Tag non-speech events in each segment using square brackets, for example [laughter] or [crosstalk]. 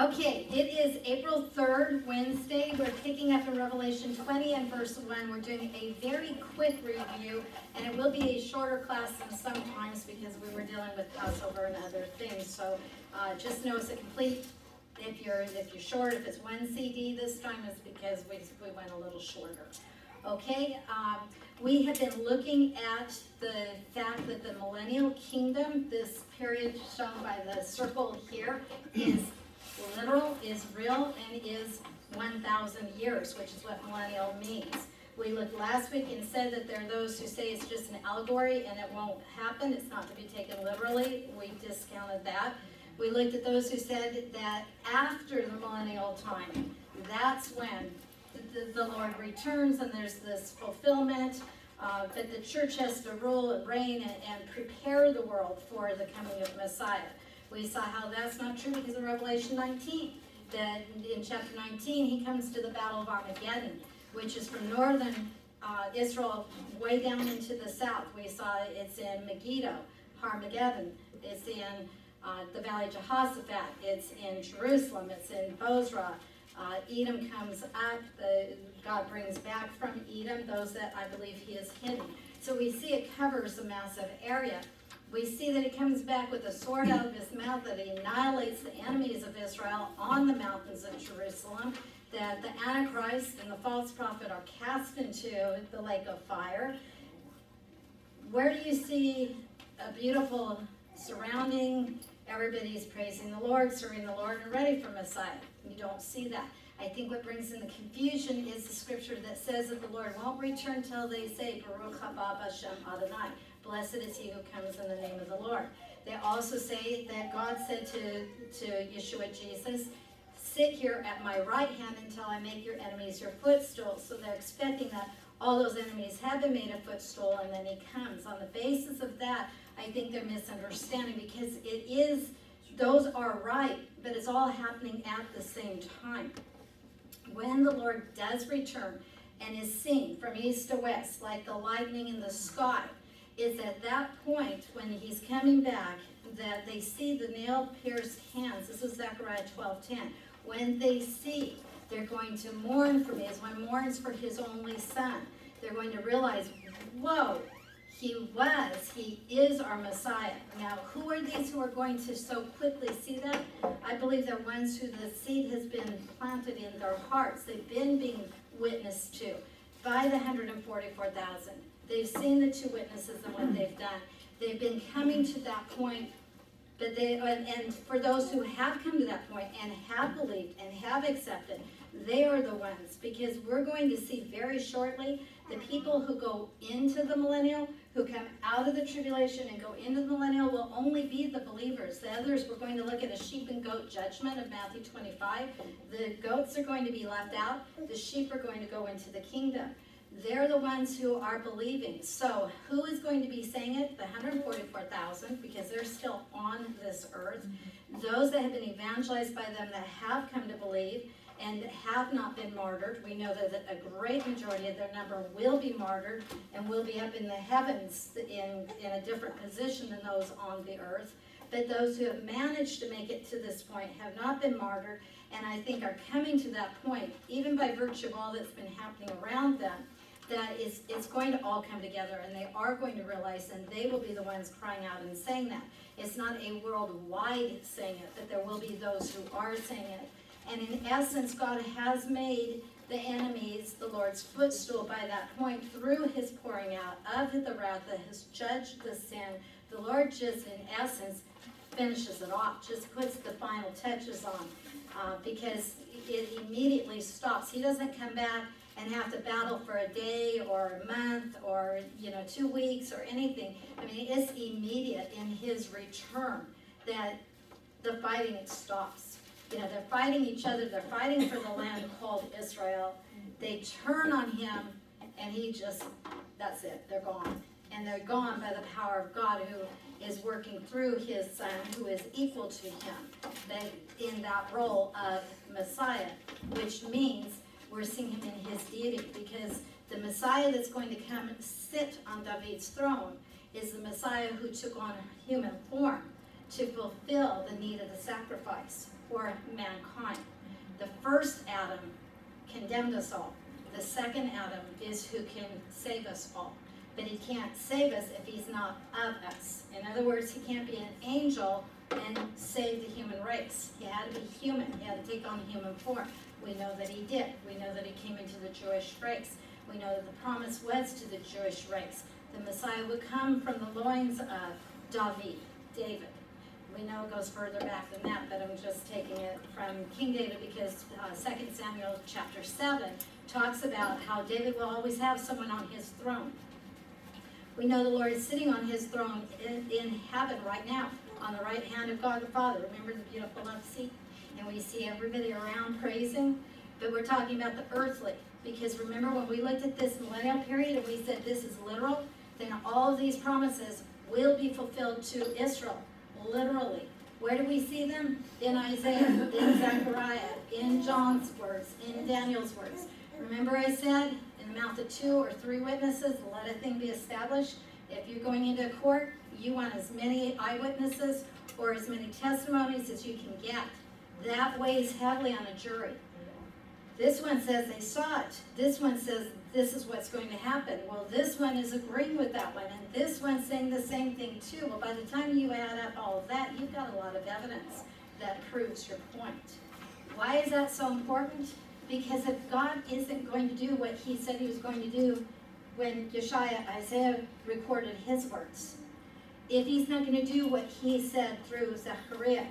Okay, it is April 3rd, Wednesday. We're picking up in Revelation 20 and verse 1. We're doing a very quick review, and it will be a shorter class than sometimes because we were dealing with Passover and other things. So uh, just know it's a complete. If you're if you're short, if it's one CD this time, it's because we, we went a little shorter. Okay, um, we have been looking at the fact that the millennial kingdom, this period shown by the circle here, is literal, is real, and is 1,000 years, which is what millennial means. We looked last week and said that there are those who say it's just an allegory and it won't happen, it's not to be taken literally. We discounted that. We looked at those who said that after the millennial time, that's when the, the Lord returns and there's this fulfillment. Uh, that the church has to rule and reign and, and prepare the world for the coming of Messiah. We saw how that's not true because in Revelation 19. That in chapter 19, he comes to the Battle of Armageddon, which is from northern uh, Israel way down into the south. We saw it's in Megiddo, Armageddon. It's in uh, the Valley of Jehoshaphat. It's in Jerusalem. It's in Bozrah. Uh, Edom comes up. The, God brings back from Edom those that I believe he has hidden. So we see it covers a massive area. We see that he comes back with a sword out of his mouth, that he annihilates the enemies of Israel on the mountains of Jerusalem, that the Antichrist and the false prophet are cast into the lake of fire. Where do you see a beautiful surrounding? Everybody's praising the Lord, serving the Lord, and ready for Messiah. You don't see that. I think what brings in the confusion is the scripture that says that the Lord won't return till they say, Baruch haba Hashem Adonai. Blessed is he who comes in the name of the Lord. They also say that God said to, to Yeshua Jesus, Sit here at my right hand until I make your enemies your footstool. So they're expecting that all those enemies have been made a footstool and then he comes. On the basis of that, I think they're misunderstanding because it is, those are right, but it's all happening at the same time. When the Lord does return and is seen from east to west like the lightning in the sky, is at that point when he's coming back that they see the nail pierced hands. This is Zechariah 12:10. When they see, they're going to mourn for me as one mourns for his only son. They're going to realize, whoa, he was, he is our Messiah. Now, who are these who are going to so quickly see that? I believe they're ones who the seed has been planted in their hearts. They've been being witnessed to by the 144,000. They've seen the two witnesses and what they've done. They've been coming to that point, but they and, for those who have come to that point and have believed and have accepted, they are the ones because we're going to see very shortly the people who go into the millennial, who come out of the tribulation and go into the millennial will only be the believers. The others, we're going to look at a sheep and goat judgment of Matthew 25. The goats are going to be left out. The sheep are going to go into the kingdom. They're the ones who are believing. So, who is going to be saying it? The 144,000, because they're still on this earth. Mm-hmm. Those that have been evangelized by them that have come to believe and have not been martyred. We know that a great majority of their number will be martyred and will be up in the heavens in, in a different position than those on the earth. But those who have managed to make it to this point have not been martyred, and I think are coming to that point, even by virtue of all that's been happening around them that it's going to all come together and they are going to realize and they will be the ones crying out and saying that. It's not a worldwide saying it, but there will be those who are saying it. And in essence, God has made the enemies the Lord's footstool by that point through his pouring out of the wrath that has judged the sin. The Lord just, in essence, finishes it off, just puts the final touches on uh, because it immediately stops. He doesn't come back and have to battle for a day or a month or you know two weeks or anything. I mean, it's immediate in his return that the fighting stops. You know, they're fighting each other. They're fighting for the land called Israel. They turn on him, and he just that's it. They're gone, and they're gone by the power of God who is working through his son who is equal to him in that role of Messiah, which means we're seeing him in his deity because the Messiah that's going to come and sit on David's throne is the Messiah who took on human form. to fulfill the need of the sacrifice for mankind. The first Adam condemned us all. The second Adam is who can save us all. But he can't save us if he's not of us. In other words, he can't be an angel and save the human race. He had to be human. He had to take on human form. We know that he did. We know that he came into the Jewish race. We know that the promise was to the Jewish race. The Messiah would come from the loins of David, David. We know it goes further back than that, but I'm just taking it from King David because uh, 2 Samuel chapter 7 talks about how David will always have someone on his throne. We know the Lord is sitting on his throne in, in heaven right now, on the right hand of God the Father. Remember the beautiful love seat? And we see everybody around praising, but we're talking about the earthly. Because remember when we looked at this millennial period and we said this is literal, then all of these promises will be fulfilled to Israel, literally. Where do we see them? In Isaiah, in Zechariah, in John's words, in Daniel's words. Remember I said, in the mouth of two or three witnesses, let a thing be established. If you're going into a court, you want as many eyewitnesses or as many testimonies as you can get. That weighs heavily on a jury. This one says they saw it. This one says this is what's going to happen. Well, this one is agreeing with that one, and this one's saying the same thing too. Well, by the time you add up all of that, you've got a lot of evidence that proves your point. Why is that so important? Because if God isn't going to do what he said he was going to do when Yeshaya, Isaiah recorded his words, if he's not going to do what he said through Zechariah,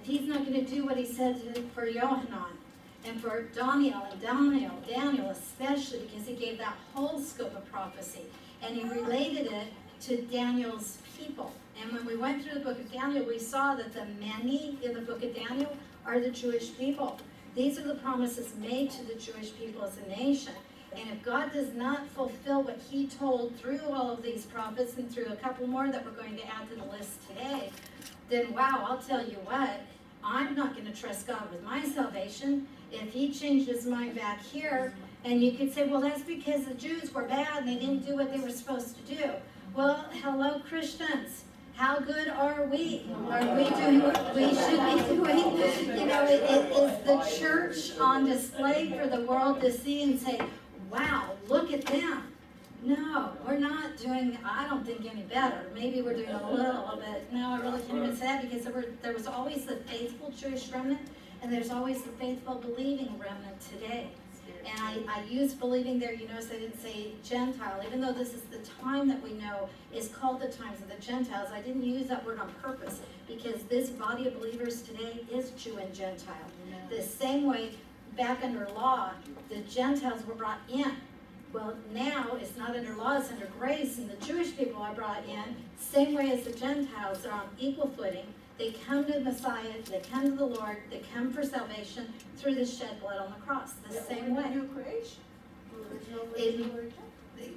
if he's not going to do what he said for Yohanan, and for Daniel and Daniel, Daniel especially, because he gave that whole scope of prophecy, and he related it to Daniel's people. And when we went through the book of Daniel, we saw that the many in the book of Daniel are the Jewish people. These are the promises made to the Jewish people as a nation. And if God does not fulfill what he told through all of these prophets and through a couple more that we're going to add to the list today, then wow, I'll tell you what, I'm not going to trust God with my salvation if he changed his mind back here, and you could say, well, that's because the Jews were bad and they didn't do what they were supposed to do. Well, hello, Christians. How good are we? Are we doing what we should be doing? You know, it, it is the church on display for the world to see and say, wow, look at them. No, we're not doing, I don't think any better. Maybe we're doing a little bit. No, I really can't even say that because there, were, there was always the faithful Jewish remnant and there's always the faithful believing remnant today. And I, I use believing there, you notice I didn't say Gentile, even though this is the time that we know is called the times of the Gentiles. I didn't use that word on purpose because this body of believers today is Jew and Gentile. The same way back under law, the Gentiles were brought in. Well, now it's not under law, it's under grace, and the Jewish people are brought in, same way as the Gentiles are on equal footing. They come to the Messiah, they come to the Lord, they come for salvation through the shed blood on the cross, the Yeah, same way. New creation. It-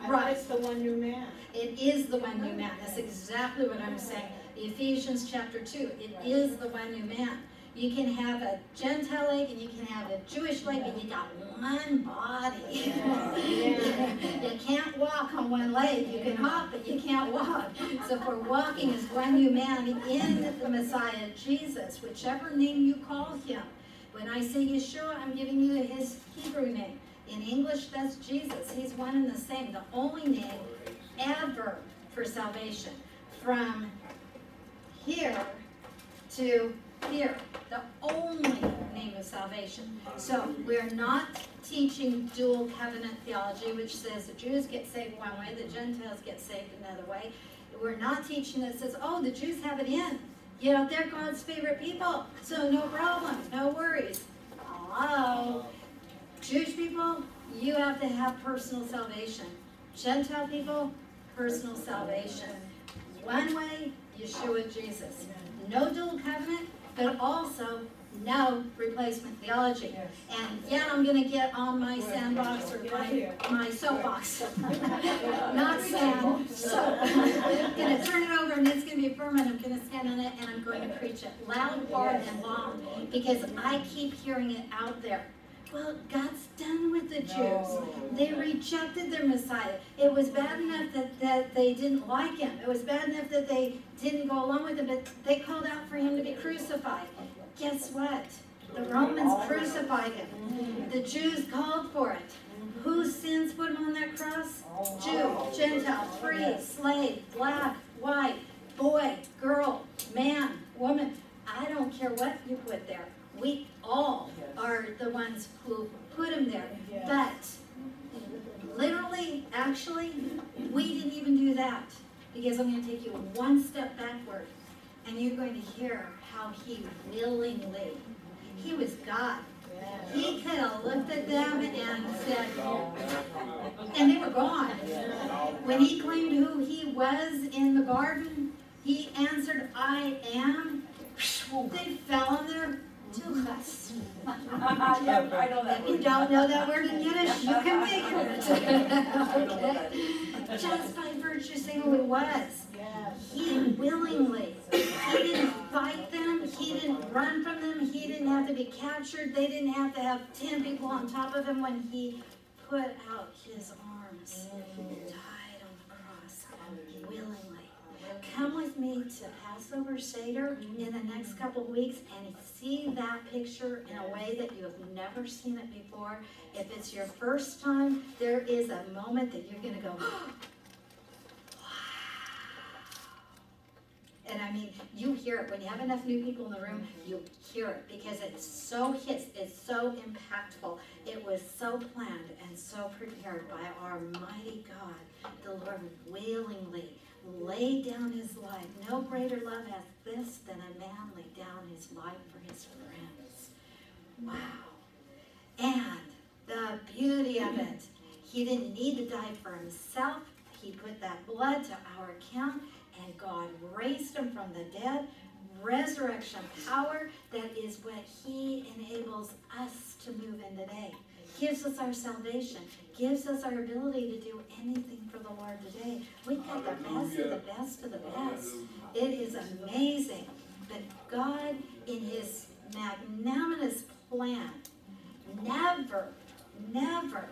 Right, it's the one new man. it is the one new man, that's exactly what I'm saying. Ephesians chapter two, it is the one new man. You can have a Gentile leg and you can have a Jewish leg, and you got one body. [laughs] You can't walk on one leg, you can hop, but you can't walk. So we're walking as one new man in the Messiah, Jesus, whichever name you call him. When I say Yeshua, I'm giving you his Hebrew name. In English, that's Jesus. He's one and the same, the only name ever for salvation. From here to here, the only name of salvation. So we're not teaching dual covenant theology, which says the Jews get saved one way, the Gentiles get saved another way. We're not teaching that says, oh, the Jews have it in. You know, they're God's favorite people, so no problem, no worries. Hello. Jewish people, you have to have personal salvation. Gentile people, personal salvation. One way, Yeshua Jesus. No dual covenant, but also no replacement theology. And yet I'm gonna get on my sandbox or my, my soapbox. [laughs] [laughs] Not sand, soap. [laughs] Gonna turn it over and it's gonna be firm and I'm gonna stand on it and I'm going to preach it loud, hard, and long. Because I keep hearing it out there. Well, God's done with the Jews. No. They rejected their Messiah. It was bad enough that, that they didn't like him. It was bad enough that they didn't go along with him, but they called out for him to be crucified. Guess what? The Romans crucified him. The Jews called for it. Whose sins put him on that cross? Jew, Gentile, free, slave, black, white, boy, girl, man, woman. I don't care what you put there. We all are the ones who put him there. But literally, actually, we didn't even do that. Because I'm going to take you one step backward and you're going to hear how he willingly, he was God. He could have looked at them and said, and they were gone. When he claimed who he was in the garden, he answered, I am. They fell on their tuchas. Yeah, I know that If you don't know that word in Yiddish, you can figure it. Okay? Just by virtue saying who he was. He willingly, he didn't fight them, he didn't run from them, he didn't have to be captured, they didn't have to have ten people on top of him when he put out his arms, and died on the cross willingly. Come with me to Passover Seder in the next mm-hmm. couple of weeks and see that picture in a way that you have never seen it before. If it's your first time, there is a moment that you're gonna go, [gasps] "Wow!" And I mean, you hear it, when you have enough new people in the room, mm-hmm. you hear it, because it so hits, it's so impactful. It was so planned and so prepared by our mighty God. The Lord willingly laid down his life. No greater love hath this than a man lay down his life for his friends. Wow. And the beauty of it, he didn't need to die for himself. He put that blood to our account, and God raised him from the dead. Resurrection power, that is what he enables us to move in today. Gives us our salvation, gives us our ability to do anything for the Lord today. We've got the best of the best of the best. It is amazing. that God, in his magnanimous plan, never, never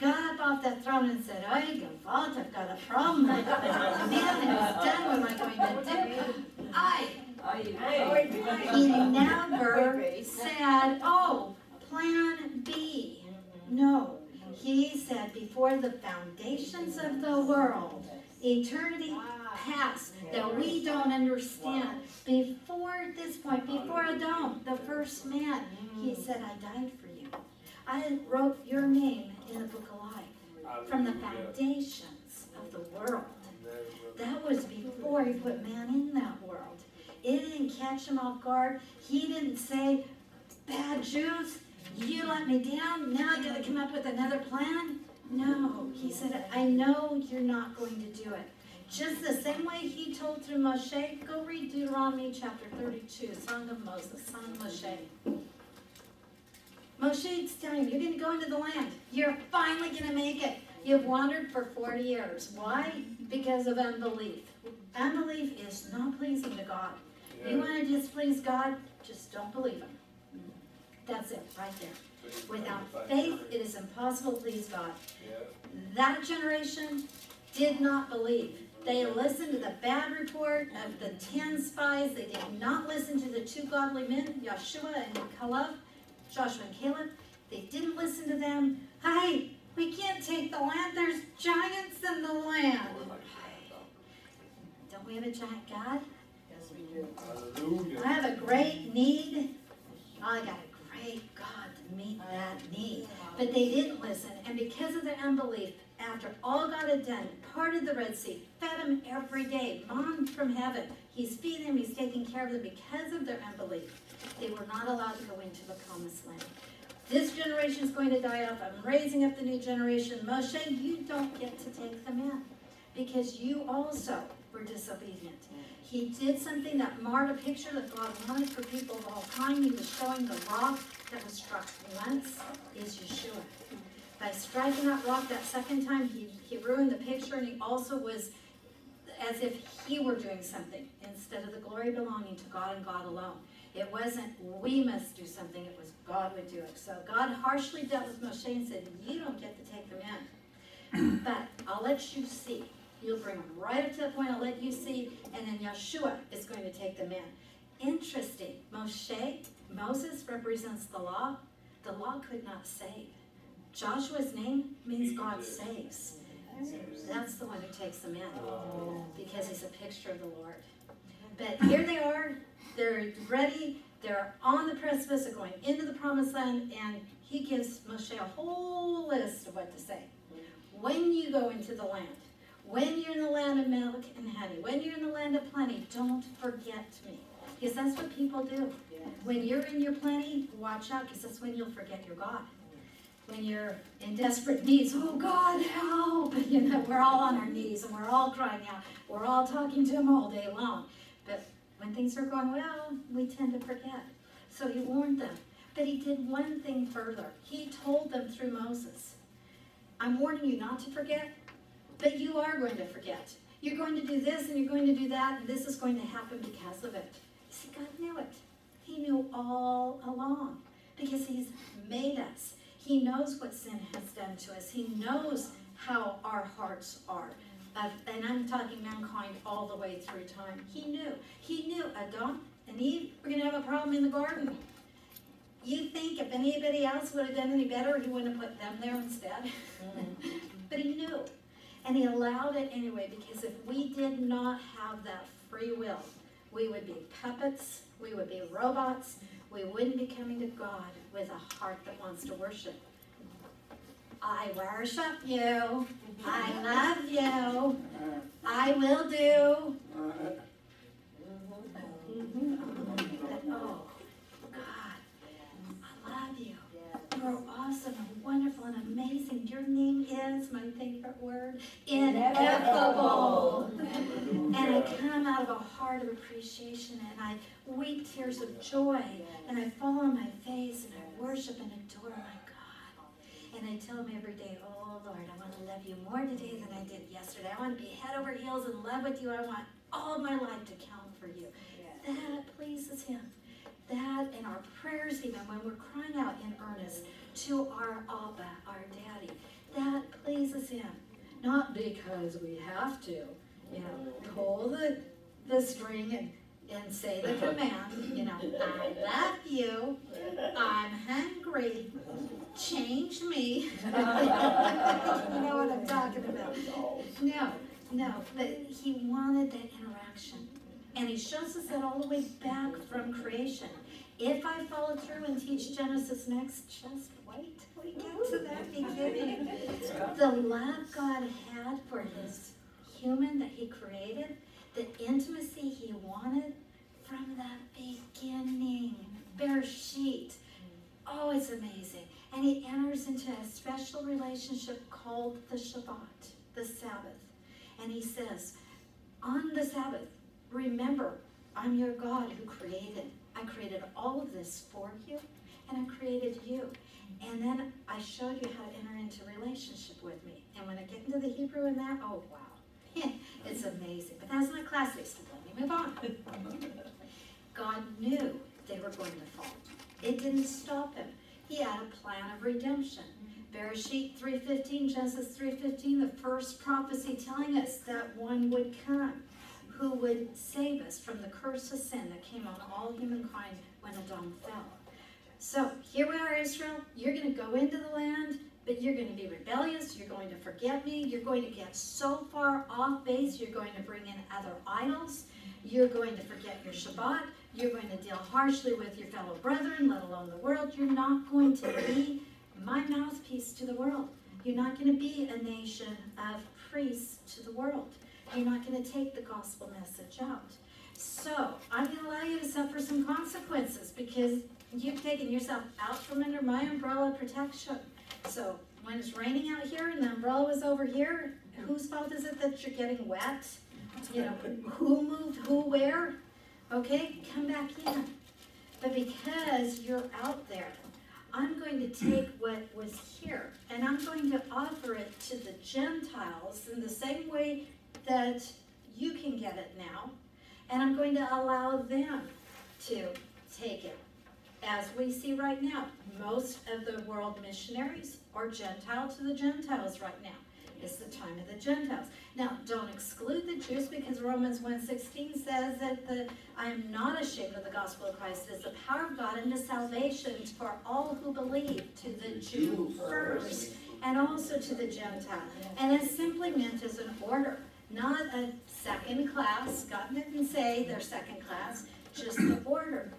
got up off that throne and said, I Gavalt, I've got a problem. [laughs] Man has done what am I going to do? I, he never said, oh, plan B. No, he said, before the foundations of the world, eternity past, that we don't understand, before this point, before Adam, the first man, he said, I died for you. I wrote your name in the book of life from the foundations of the world. That was before he put man in that world. It didn't catch him off guard. He didn't say, bad Jews, you let me down, now I gotta come up with another plan. No, he said, I know you're not going to do it. Just the same way he told through Moshe, go read Deuteronomy chapter 32, Song of Moses, Song of Moshe. Moshe's telling him, you're gonna go into the land. You're finally gonna make it. You've wandered for 40 years. Why? Because of unbelief. Unbelief is not pleasing to God. You wanna displease God, just don't believe him. That's it, right there. Without faith, it is impossible to please God. That generation did not believe. They listened to the bad report of the ten spies. They did not listen to the two godly men, Joshua and Caleb, Joshua and Caleb. They didn't listen to them. Hey, we can't take the land. There's giants in the land. Don't we have a giant God? Yes, we do. Hallelujah. I have a great need. I got a God to meet that need. But they didn't listen, and because of their unbelief, after all God had done, parted the Red Sea, fed them every day, manna from heaven. He's feeding them, he's taking care of them because of their unbelief. They were not allowed to go into the promised land. This generation is going to die off. I'm raising up the new generation. Moshe, you don't get to take them in because you also were disobedient. He did something that marred a picture that God wanted for people of all time. He was showing the rock that was struck once is Yeshua. By striking that rock that second time, he, he ruined the picture and he also was as if he were doing something instead of the glory belonging to God and God alone. It wasn't, we must do something, it was God would do it. So God harshly dealt with Moshe and said, you don't get to take them in. [clears throat] But I'll let you see. You'll bring them right up to the point, I'll let you see, and then Yeshua is going to take them in. Interesting, Moshe, Moses represents the law. The law could not save. Joshua's name means God saves. That's the one who takes them in, because he's a picture of the Lord. But here they are, they're ready, they're on the precipice of going into the promised land, and he gives Moshe a whole list of what to say. When you go into the land, when you're in the land of milk and honey, when you're in the land of plenty, don't forget me. Because that's what people do. When you're in your plenty, watch out, because that's when you'll forget your God. When you're in desperate needs, oh God, help! [laughs] You know, we're all on our knees and we're all crying out. We're all talking to Him all day long. But when things are going well, we tend to forget. So He warned them. But He did one thing further. He told them through Moses, I'm warning you not to forget, but you are going to forget. You're going to do this and you're going to do that, and this is going to happen because of it. See, God knew it. He knew all along because He's made us. He knows what sin has done to us. He knows how our hearts are. Uh, and I'm talking mankind all the way through time. He knew. He knew Adam and Eve were going to have a problem in the garden. You think if anybody else would have done any better, he wouldn't have put them there instead. [laughs] but he knew. And he allowed it anyway because if we did not have that free will, we would be puppets, we would be robots, we wouldn't be coming to God with a heart that wants to worship. I worship you. I love you. I will do. Mm-hmm. Oh, God, I love you. You're awesome wonderful and amazing. Your name is my favorite word, ineffable. And I come out of a heart of appreciation and I weep tears of joy and I fall on my face and I worship and adore my God. And I tell him every day, oh Lord, I want to love you more today than I did yesterday. I want to be head over heels in love with you. I want all my life to count for you. That pleases him. That in our prayers, even when we're crying out in earnest to our Abba, our Daddy, that pleases him. Not because we have to, you know, pull the, the string and, and say the [laughs] command, you know, I love you, I'm hungry, change me. [laughs] you know what I'm talking about. No, no, but he wanted that interaction. And he shows us that all the way back from creation. If I follow through and teach Genesis next, just to that beginning. The love God had for his human that he created, the intimacy he wanted from the beginning. Bereshit. Oh, it's amazing. And he enters into a special relationship called the Shabbat, the Sabbath. And he says, on the Sabbath, remember, I'm your God who created. I created all of this for you, and I created you. And then I showed you how to enter into relationship with me. And when I get into the Hebrew in that, oh wow, [laughs] it's amazing. But that's not classic, so let me move on. [laughs] God knew they were going to fall. It didn't stop him. He had a plan of redemption. Bereshit 3.15, Genesis 3.15, the first prophecy telling us that one would come who would save us from the curse of sin that came on all humankind when Adam fell. So here we are, Israel. You're going to go into the land, but you're going to be rebellious. You're going to forget me. You're going to get so far off base. You're going to bring in other idols. You're going to forget your Shabbat. You're going to deal harshly with your fellow brethren, let alone the world. You're not going to be my mouthpiece to the world. You're not going to be a nation of priests to the world. You're not going to take the gospel message out. So I'm going to allow you to suffer some consequences because you've taken yourself out from under my umbrella protection. So when it's raining out here and the umbrella was over here, whose fault is it that you're getting wet? You know, who moved who where? Okay, come back in. But because you're out there, I'm going to take [clears throat] what was here and I'm going to offer it to the Gentiles in the same way that you can get it now. And I'm going to allow them to taken. As we see right now, most of the world missionaries are Gentile to the Gentiles right now. It's the time of the Gentiles. Now, don't exclude the Jews because Romans 1.16 says that the I am not ashamed of the gospel of Christ. It is the power of God unto salvation for all who believe, to the Jew first, and also to the Gentile. And it's simply meant as an order, not a second class. God didn't say they're second class, just the order.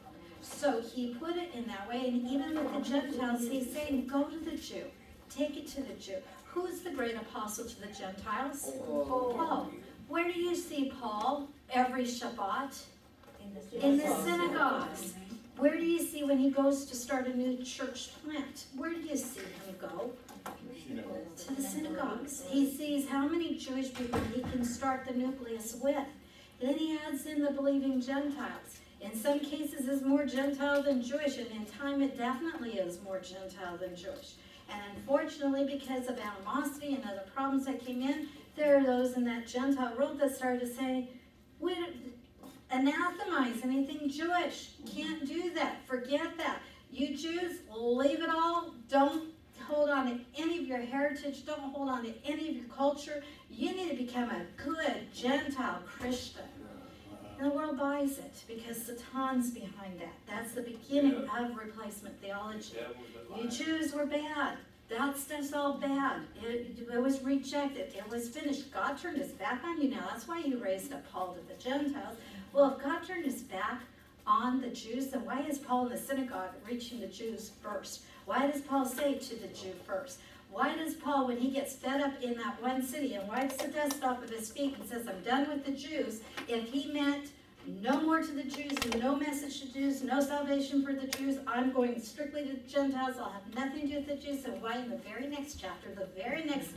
So he put it in that way, and even with the Gentiles, he's saying, go to the Jew, take it to the Jew. Who's the great apostle to the Gentiles? Paul. Where do you see Paul every Shabbat? In the synagogues. Where do you see when he goes to start a new church plant? Where do you see him go? To the synagogues. He sees how many Jewish people he can start the nucleus with. Then he adds in the believing Gentiles. In some cases, is more Gentile than Jewish, and in time, it definitely is more Gentile than Jewish. And unfortunately, because of animosity and other problems that came in, there are those in that Gentile world that started to say, we anathemize anything Jewish. Can't do that. Forget that. You Jews, leave it all. Don't hold on to any of your heritage. Don't hold on to any of your culture. You need to become a good Gentile Christian. And the world buys it because Satan's behind that. That's the beginning of replacement theology. You Jews were bad. That stuff's all bad. It, it was rejected. It was finished. God turned his back on you now. That's why he raised up Paul to the Gentiles. Well, if God turned his back on the Jews, then why is Paul in the synagogue reaching the Jews first? Why does Paul say to the Jew first? Why does Paul, when he gets fed up in that one city and wipes the dust off of his feet and says, I'm done with the Jews, if he meant no more to the Jews, no message to Jews, no salvation for the Jews, I'm going strictly to Gentiles, I'll have nothing to do with the Jews, so why in the very next chapter, the very next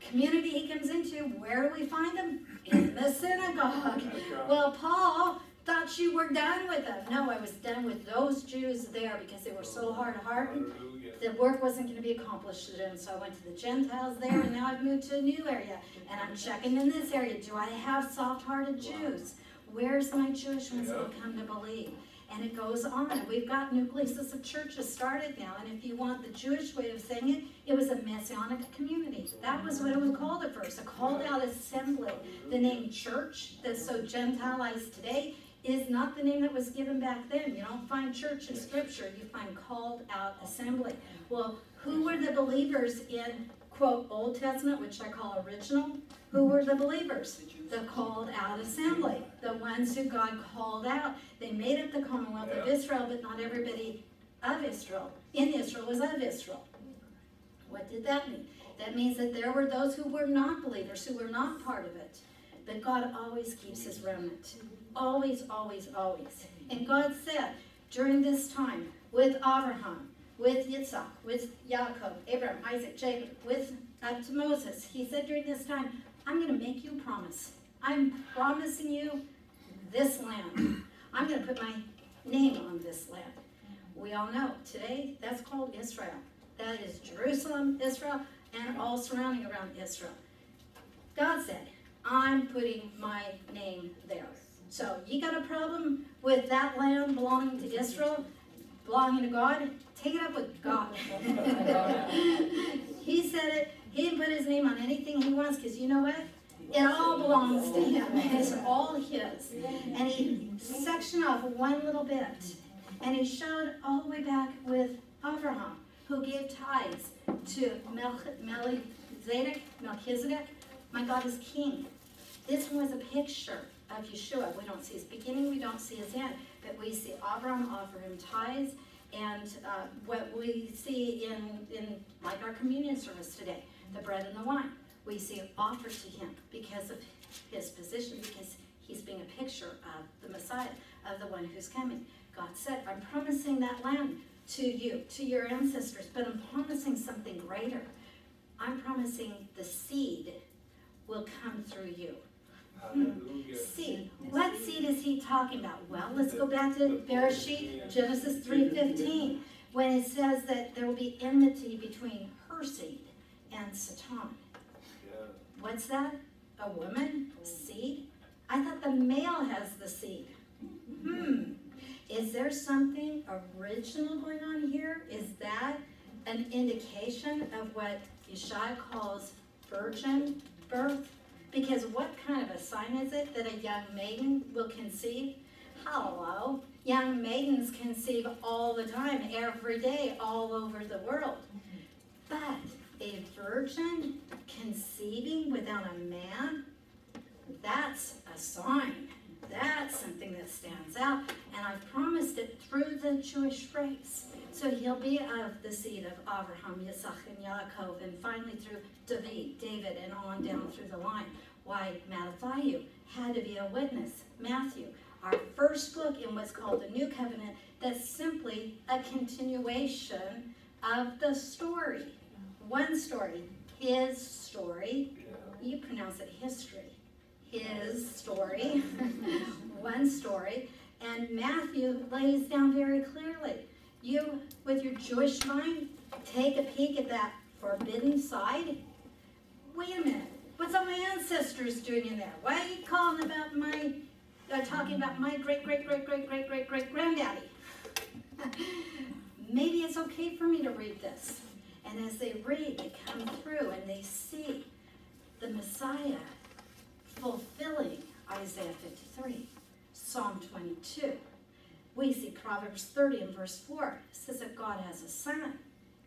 community he comes into, where do we find him? In the synagogue. [laughs] Well, Paul thought you were done with them. No, I was done with those Jews there because they were so oh, hard hardened. The work wasn't going to be accomplished to them. So I went to the Gentiles there, and now I've moved to a new area. And I'm checking in this area. Do I have soft hearted Jews? Where's my Jewish ones that will come to believe? And it goes on. We've got nucleuses of churches started now. And if you want the Jewish way of saying it, it was a messianic community. That was what it was called at first a called out assembly. The name church, that's so Gentilized today, is not the name that was given back then. You don't find church in scripture, you find called out assembly. Well, who were the believers in, quote, Old Testament, which I call original? Who were the believers? The called out assembly, the ones who God called out. They made up the Commonwealth of Israel, but not everybody of Israel, in Israel, was of Israel. What did that mean? That means that there were those who were not believers, who were not part of it. But God always keeps his remnant. Always, always, always. And God said during this time with Abraham, with Yitzhak, with Yaakov, Abraham, Isaac, Jacob, with uh, to Moses, he said during this time, I'm going to make you a promise. I'm promising you this land. I'm going to put my name on this land. We all know today that's called Israel. That is Jerusalem, Israel, and all surrounding around Israel. God said, I'm putting my name there. So you got a problem with that land belonging to Israel, belonging to God? Take it up with God. [laughs] he said it. He didn't put his name on anything he wants because you know what? It all belongs to him. [laughs] It's all his. And he sectioned off one little bit. And he showed all the way back with Abraham, who gave tithes to Melchizedek, Melchizedek. My God is king. This was a picture of Yeshua. We don't see his beginning, we don't see his end, but we see Abraham offer him tithes, and uh, what we see in, in like our communion service today, the bread and the wine, we see offered to him because of his position, because he's being a picture of the Messiah, of the one who's coming. God said, I'm promising that land to you, to your ancestors, but I'm promising something greater. I'm promising the seed will come through you. Seed. What seed is he talking about? Well, let's go back to Bereshit, Genesis 3.15, when it says that there will be enmity between her seed and Satan. What's that? A woman? Seed? I thought the male has the seed. Hmm. Is there something original going on here? Is that an indication of what Yeshua calls virgin birth? Because what kind of a sign is it that a young maiden will conceive? Hello, young maidens conceive all the time, every day, all over the world. But a virgin conceiving without a man, that's a sign. That's something that stands out. And I've promised it through the Jewish race. So he'll be of the seed of Abraham, Yitzchak, and Yaakov, and finally through David, David, and on down through the line. Why Matthew had to be a witness. Matthew, our first book in what's called the New Covenant, that's simply a continuation of the story. One story, his story. You pronounce it history. His story, [laughs] one story. And Matthew lays down very clearly. You, with your Jewish mind, take a peek at that forbidden side. Wait a minute. What's all my ancestors doing in there? Why are you calling about my, uh, talking about my great, great, great, great, great, great, great granddaddy? [laughs] Maybe it's okay for me to read this. And as they read, they come through and they see the Messiah fulfilling Isaiah 53, Psalm 22. We see Proverbs 30 and verse 4. Says that God has a son.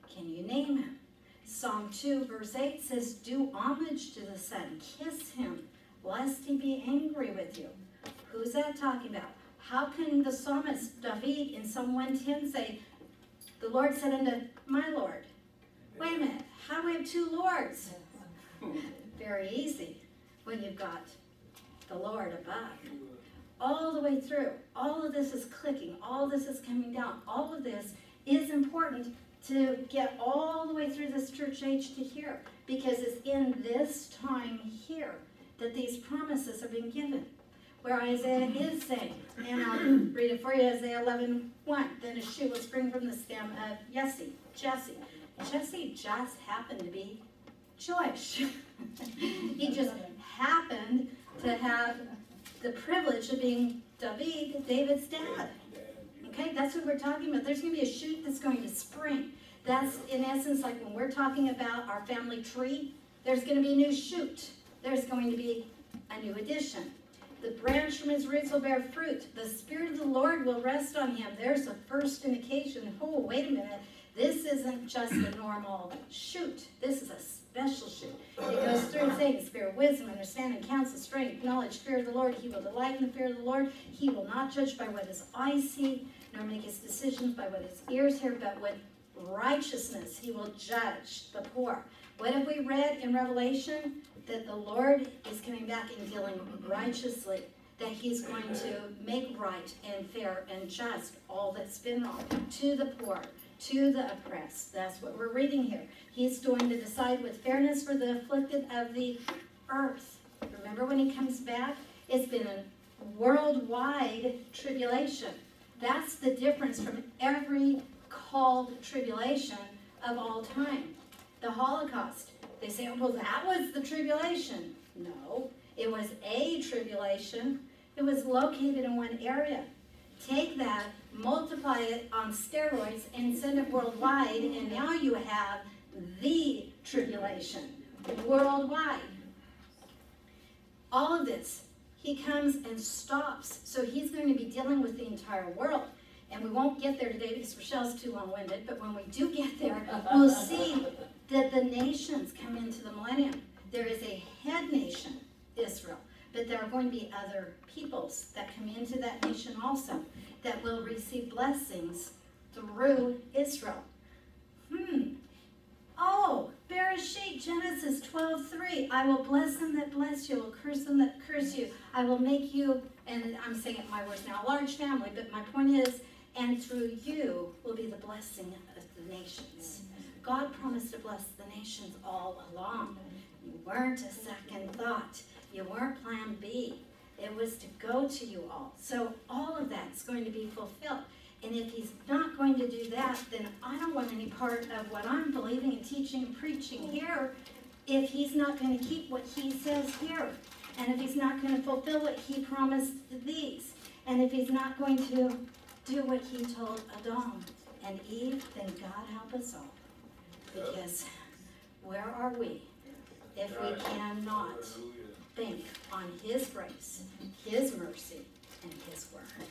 Can you name him? Psalm 2, verse 8 says, Do homage to the Son, kiss him, lest he be angry with you. Who's that talking about? How can the psalmist David in Psalm 110 say, The Lord said unto my Lord? Wait a minute, how do we have two Lords? [laughs] Very easy when you've got the Lord above. All the way through, all of this is clicking, all this is coming down, all of this is important to get all the way through this church age to here because it's in this time here that these promises are being given. Where Isaiah is saying, and I'll read it for you Isaiah 11 1. Then a shoe will spring from the stem of Jesse. Jesse. Jesse just happened to be Jewish. [laughs] he just happened to have the privilege of being David, David's dad. Okay, that's what we're talking about. There's going to be a shoot that's going to spring. That's in essence like when we're talking about our family tree, there's going to be a new shoot. There's going to be a new addition. The branch from his roots will bear fruit. The Spirit of the Lord will rest on him. There's a first indication. Oh, wait a minute. This isn't just a normal shoot. This is a special shoot. It goes through saying, Spirit, wisdom, understanding, counsel, strength, knowledge, fear of the Lord. He will delight in the fear of the Lord. He will not judge by what his eyes see, nor make his decisions by what his ears hear, but with righteousness he will judge the poor. What have we read in Revelation? That the Lord is coming back and dealing righteously, that he's going to make right and fair and just all that's been wrong to the poor, to the oppressed. That's what we're reading here. He's going to decide with fairness for the afflicted of the earth. Remember when he comes back? It's been a worldwide tribulation. That's the difference from every called tribulation of all time. The Holocaust. They say, oh, well, that was the tribulation. No, it was a tribulation. It was located in one area. Take that, multiply it on steroids, and send it worldwide, and now you have the tribulation worldwide. All of this, he comes and stops. So he's going to be dealing with the entire world. And we won't get there today because Rochelle's too long winded, but when we do get there, we'll see that the nations come into the millennium. There is a head nation, Israel, but there are going to be other peoples that come into that nation also that will receive blessings through Israel. Hmm. Oh, Bereshit, Genesis 12, 3. I will bless them that bless you, I will curse them that curse you. I will make you, and I'm saying it my words now, a large family, but my point is, and through you will be the blessing of the nations. God promised to bless the nations all along. You weren't a second thought. You weren't plan B. It was to go to you all. So all of that's going to be fulfilled. And if he's not going to do that, then I don't want any part of what I'm believing and teaching and preaching here if he's not going to keep what he says here. And if he's not going to fulfill what he promised these. And if he's not going to do what he told Adam and Eve, then God help us all. Because where are we if we cannot think on his grace, his mercy, and his word?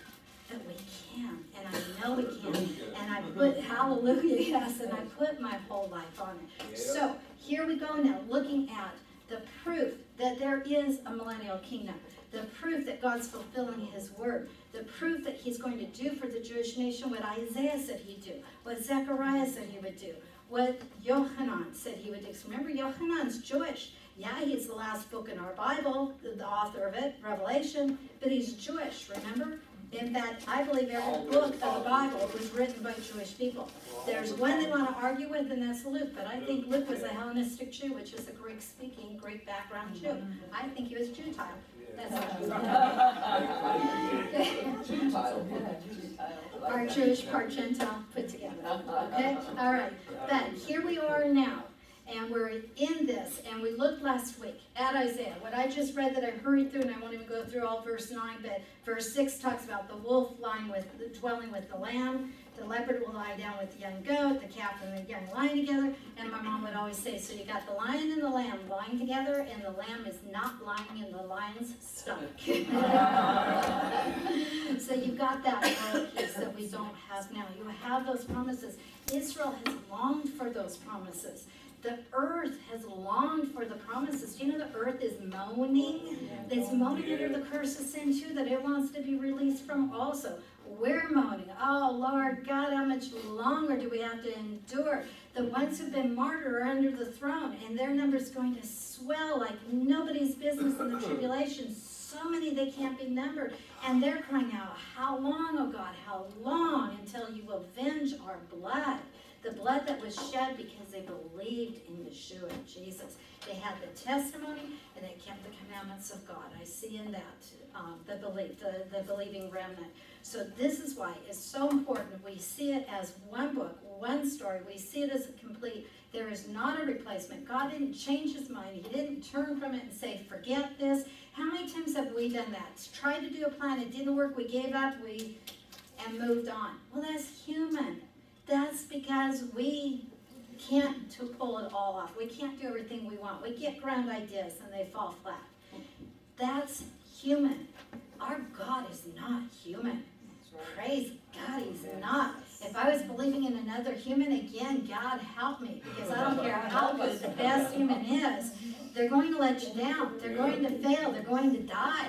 But we can, and I know we can, and I put, hallelujah, yes, and I put my whole life on it. So, here we go now, looking at the proof that there is a millennial kingdom, the proof that God's fulfilling his word, the proof that he's going to do for the Jewish nation what Isaiah said he'd do, what Zechariah said he would do, what Yohanan said he would do. So remember, Yohanan's Jewish. Yeah, he's the last book in our Bible, the, the author of it, Revelation, but he's Jewish, remember? In fact, I believe every book of the Bible was written by Jewish people. There's one they want to argue with, and that's Luke, but I think Luke was a Hellenistic Jew, which is a Greek-speaking, Greek background Jew. I think he was Gentile. That's Gentile. part Jewish, part Gentile put together. Okay, all right. But here we are now, and we're in this, and we looked last week at Isaiah. What I just read that I hurried through, and I won't even go through all verse nine, but verse six talks about the wolf lying with, the dwelling with the lamb. The leopard will lie down with the young goat, the calf and the young lion together. And my mom would always say, so you got the lion and the lamb lying together, and the lamb is not lying in the lion's stomach. [laughs] so you've got that piece that we don't have now. You have those promises. Israel has longed for those promises. The earth has longed for the promises. Do you know the earth is moaning? It's moaning under the curse of sin too, that it wants to be released from also. We're moaning, oh Lord God, how much longer do we have to endure? The ones who've been martyred are under the throne, and their number is going to swell like nobody's business in the [clears throat] tribulation. So many they can't be numbered. And they're crying out, How long, oh God, how long until you avenge our blood? The blood that was shed because they believed in Yeshua, Jesus. They had the testimony and they kept the commandments of God. I see in that um, the belief, the, the believing remnant. So this is why it's so important. We see it as one book, one story. We see it as a complete. There is not a replacement. God didn't change his mind. He didn't turn from it and say, forget this. How many times have we done that? Tried to do a plan, it didn't work, we gave up, we and moved on. Well, that's human. That's because we can't to pull it all off. We can't do everything we want. We get grand ideas and they fall flat. That's human. Our God is not human. Praise God, He's not. If I was believing in another human again, God help me, because I don't care how good the best human is, they're going to let you down. They're going to fail. They're going to die.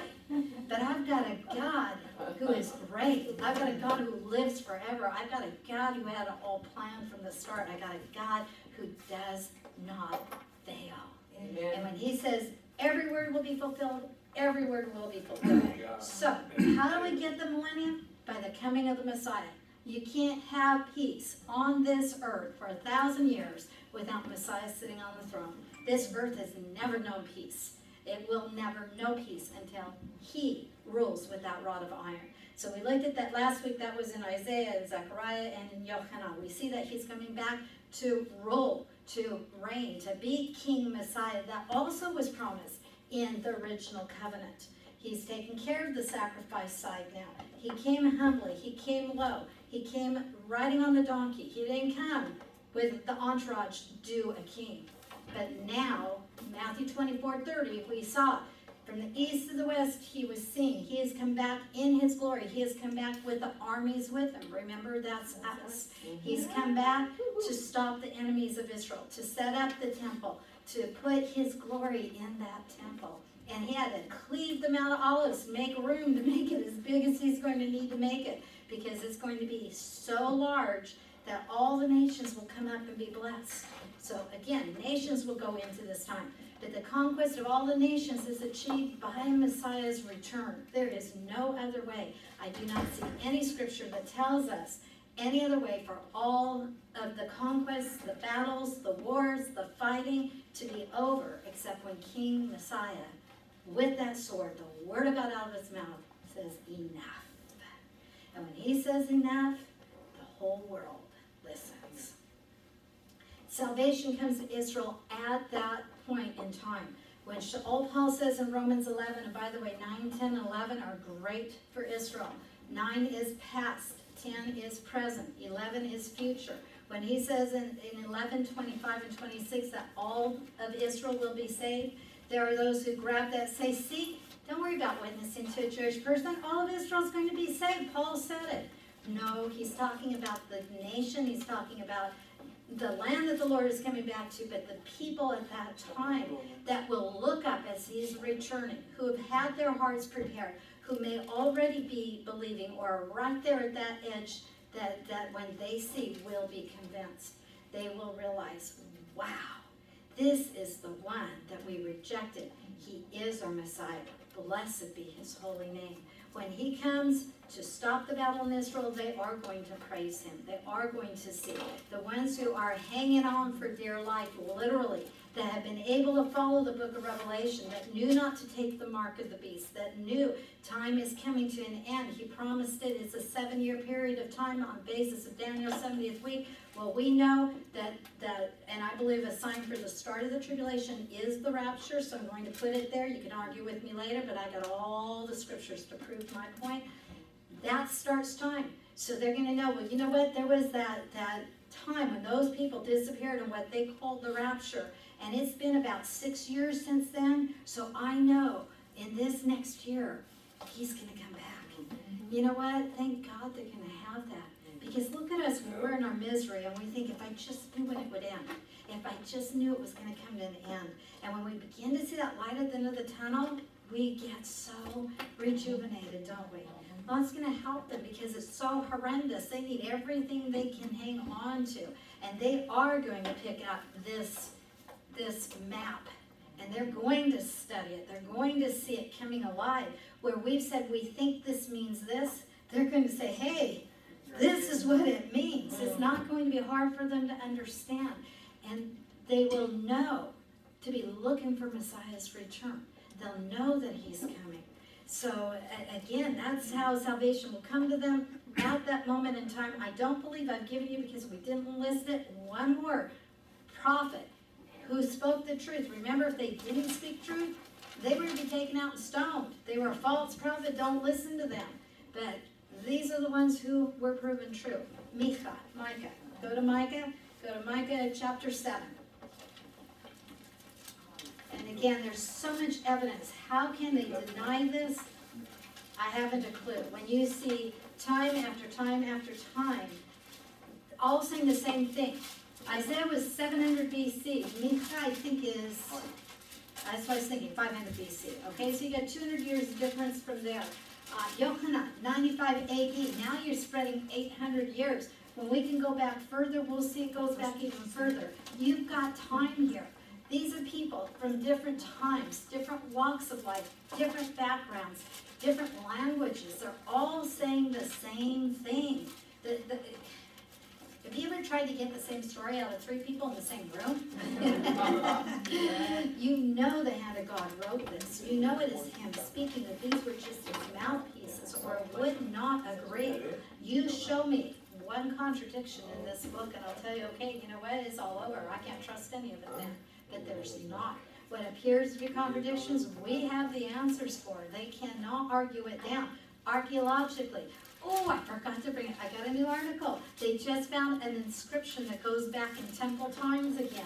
But I've got a God who is great. I've got a God who lives forever. I've got a God who had it all planned from the start. I got a God who does not fail. And when He says every word will be fulfilled, every word will be fulfilled. So, how do we get the millennium? By the coming of the Messiah. You can't have peace on this earth for a thousand years without Messiah sitting on the throne. This earth has never known peace. It will never know peace until He rules with that rod of iron. So we looked at that last week. That was in Isaiah and Zechariah and in Yochanan. We see that He's coming back to rule, to reign, to be King Messiah. That also was promised in the original covenant. He's taken care of the sacrifice side now. He came humbly, he came low, he came riding on the donkey. He didn't come with the entourage to do a king. But now, Matthew 24 30, we saw from the east to the west, he was seen. He has come back in his glory. He has come back with the armies with him. Remember, that's us. He's mm-hmm. come back to stop the enemies of Israel, to set up the temple, to put his glory in that temple. And he had to cleave the Mount of Olives, make room to make it as big as he's going to need to make it, because it's going to be so large that all the nations will come up and be blessed. So again, nations will go into this time. But the conquest of all the nations is achieved by Messiah's return. There is no other way. I do not see any scripture that tells us any other way for all of the conquests, the battles, the wars, the fighting to be over except when King Messiah with that sword, the word of God out of his mouth says enough. And when he says enough, the whole world. Salvation comes to Israel at that point in time. When all Paul says in Romans 11, and by the way, 9, 10, and 11 are great for Israel. 9 is past, ten is present, eleven is future. When he says in, in eleven, twenty-five and twenty-six that all of Israel will be saved, there are those who grab that, say, see, don't worry about witnessing to a Jewish person, all of Israel is going to be saved, Paul said it. No, he's talking about the nation, he's talking about the land that the Lord is coming back to, but the people at that time that will look up as he's returning, who have had their hearts prepared, who may already be believing or right there at that edge that, that when they see will be convinced. They will realize, wow, this is the one that we rejected. He is our Messiah. Blessed be his holy name. When he comes to stop the battle in Israel, they are going to praise him. They are going to see. it. The ones who are hanging on for dear life, literally, that have been able to follow the book of Revelation, that knew not to take the mark of the beast, that knew time is coming to an end. He promised it. It's a seven-year period of time on basis of Daniel's 70th week. Well, we know that, that, and I believe a sign for the start of the tribulation is the rapture, so I'm going to put it there. You can argue with me later, but I got all the scriptures to prove my point. That starts time. So they're gonna know, well, you know what, there was that, that time when those people disappeared and what they called the rapture. And it's been about six years since then, so I know in this next year, he's gonna come back. Mm-hmm. You know what, thank God they're gonna have that. Because look at us, when we're in our misery and we think, if I just knew when it would end, if I just knew it was gonna come to an end. And when we begin to see that light at the end of the tunnel, we get so rejuvenated, don't we? Well, it's gonna help them because it's so horrendous. They need everything they can hang on to. And they are going to pick up this, this map. And they're going to study it. They're going to see it coming alive. Where we've said we think this means this, they're going to say, hey, this is what it means. It's not going to be hard for them to understand. And they will know to be looking for Messiah's return. They'll know that he's coming. So again, that's how salvation will come to them at that moment in time. I don't believe I've given you because we didn't list it. One more prophet, who spoke the truth. Remember, if they didn't speak truth, they were to be taken out and stoned. They were a false prophet. Don't listen to them. But these are the ones who were proven true. Micha, Micah. Go to Micah. Go to Micah chapter 7 again, there's so much evidence. How can they deny this? I haven't a clue. When you see time after time after time, all saying the same thing. Isaiah was seven hundred BC. Micah, I think, is, that's what I was thinking, five hundred BC. Okay, so you got two hundred years difference from there. Uh, Yochanan, ninety-five AD. Now you're spreading eight hundred years. When we can go back further, we'll see it goes back even further. You've got time here. These are people from different times, different walks of life, different backgrounds, different languages. They're all saying the same thing. The, the, have you ever tried to get the same story out of three people in the same room? [laughs] you know the hand of God wrote this. You know it is Him speaking, that these were just His mouthpieces or would not agree. You show me one contradiction in this book, and I'll tell you, okay, you know what? It's all over. I can't trust any of it then. But there's not. What appears to be contradictions, we have the answers for. They cannot argue it down. Archaeologically, oh, I forgot to bring it. I got a new article. They just found an inscription that goes back in temple times again.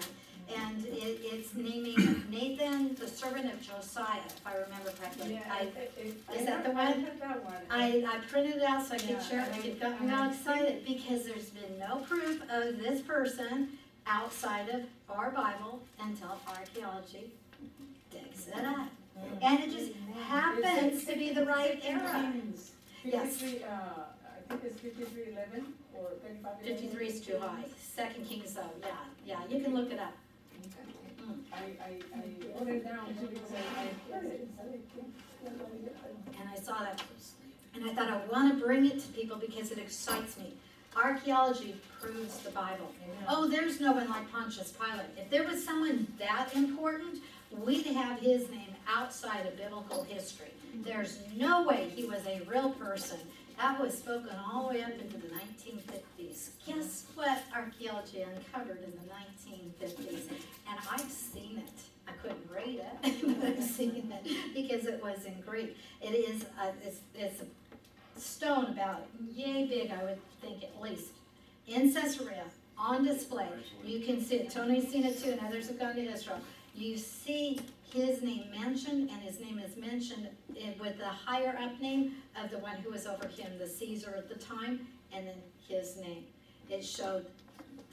And it, it's naming Nathan, the servant of Josiah, if I remember correctly. Yeah, I, I- is that the I one? that one. I, I printed it out so I could Yeah, share it, I- it got all excited, because there's been no proof of this person outside of our Bible until archaeology digs it up. And it just happens to be the right era. Yes. Fifty-three, uh, I think it's fifty-three eleven or thirty-five eleven. Fifty-three is too high, Second Kings though, yeah, yeah, you can look it up. I, I, I wrote it down too because I, I heard it. And I saw that, and I thought I wanna bring it to people because it excites me. Archaeology proves the Bible. Oh, there's no one like Pontius Pilate. If there was someone that important, we'd have his name outside of biblical history. There's no way he was a real person. That was spoken all the way up into the nineteen fifties. Guess what archaeology uncovered in the nineteen fifties? And I've seen it. I couldn't read it, [laughs] but I've seen it because it was in Greek. It is, a- it's, it's a stone about yay big, I would think at least, in Caesarea, on display. You can see it, Tony's seen it too, and others have gone to Israel. You see his name mentioned, and his name is mentioned with the higher up name of the one who was over him, the Caesar at the time, and then his name. It showed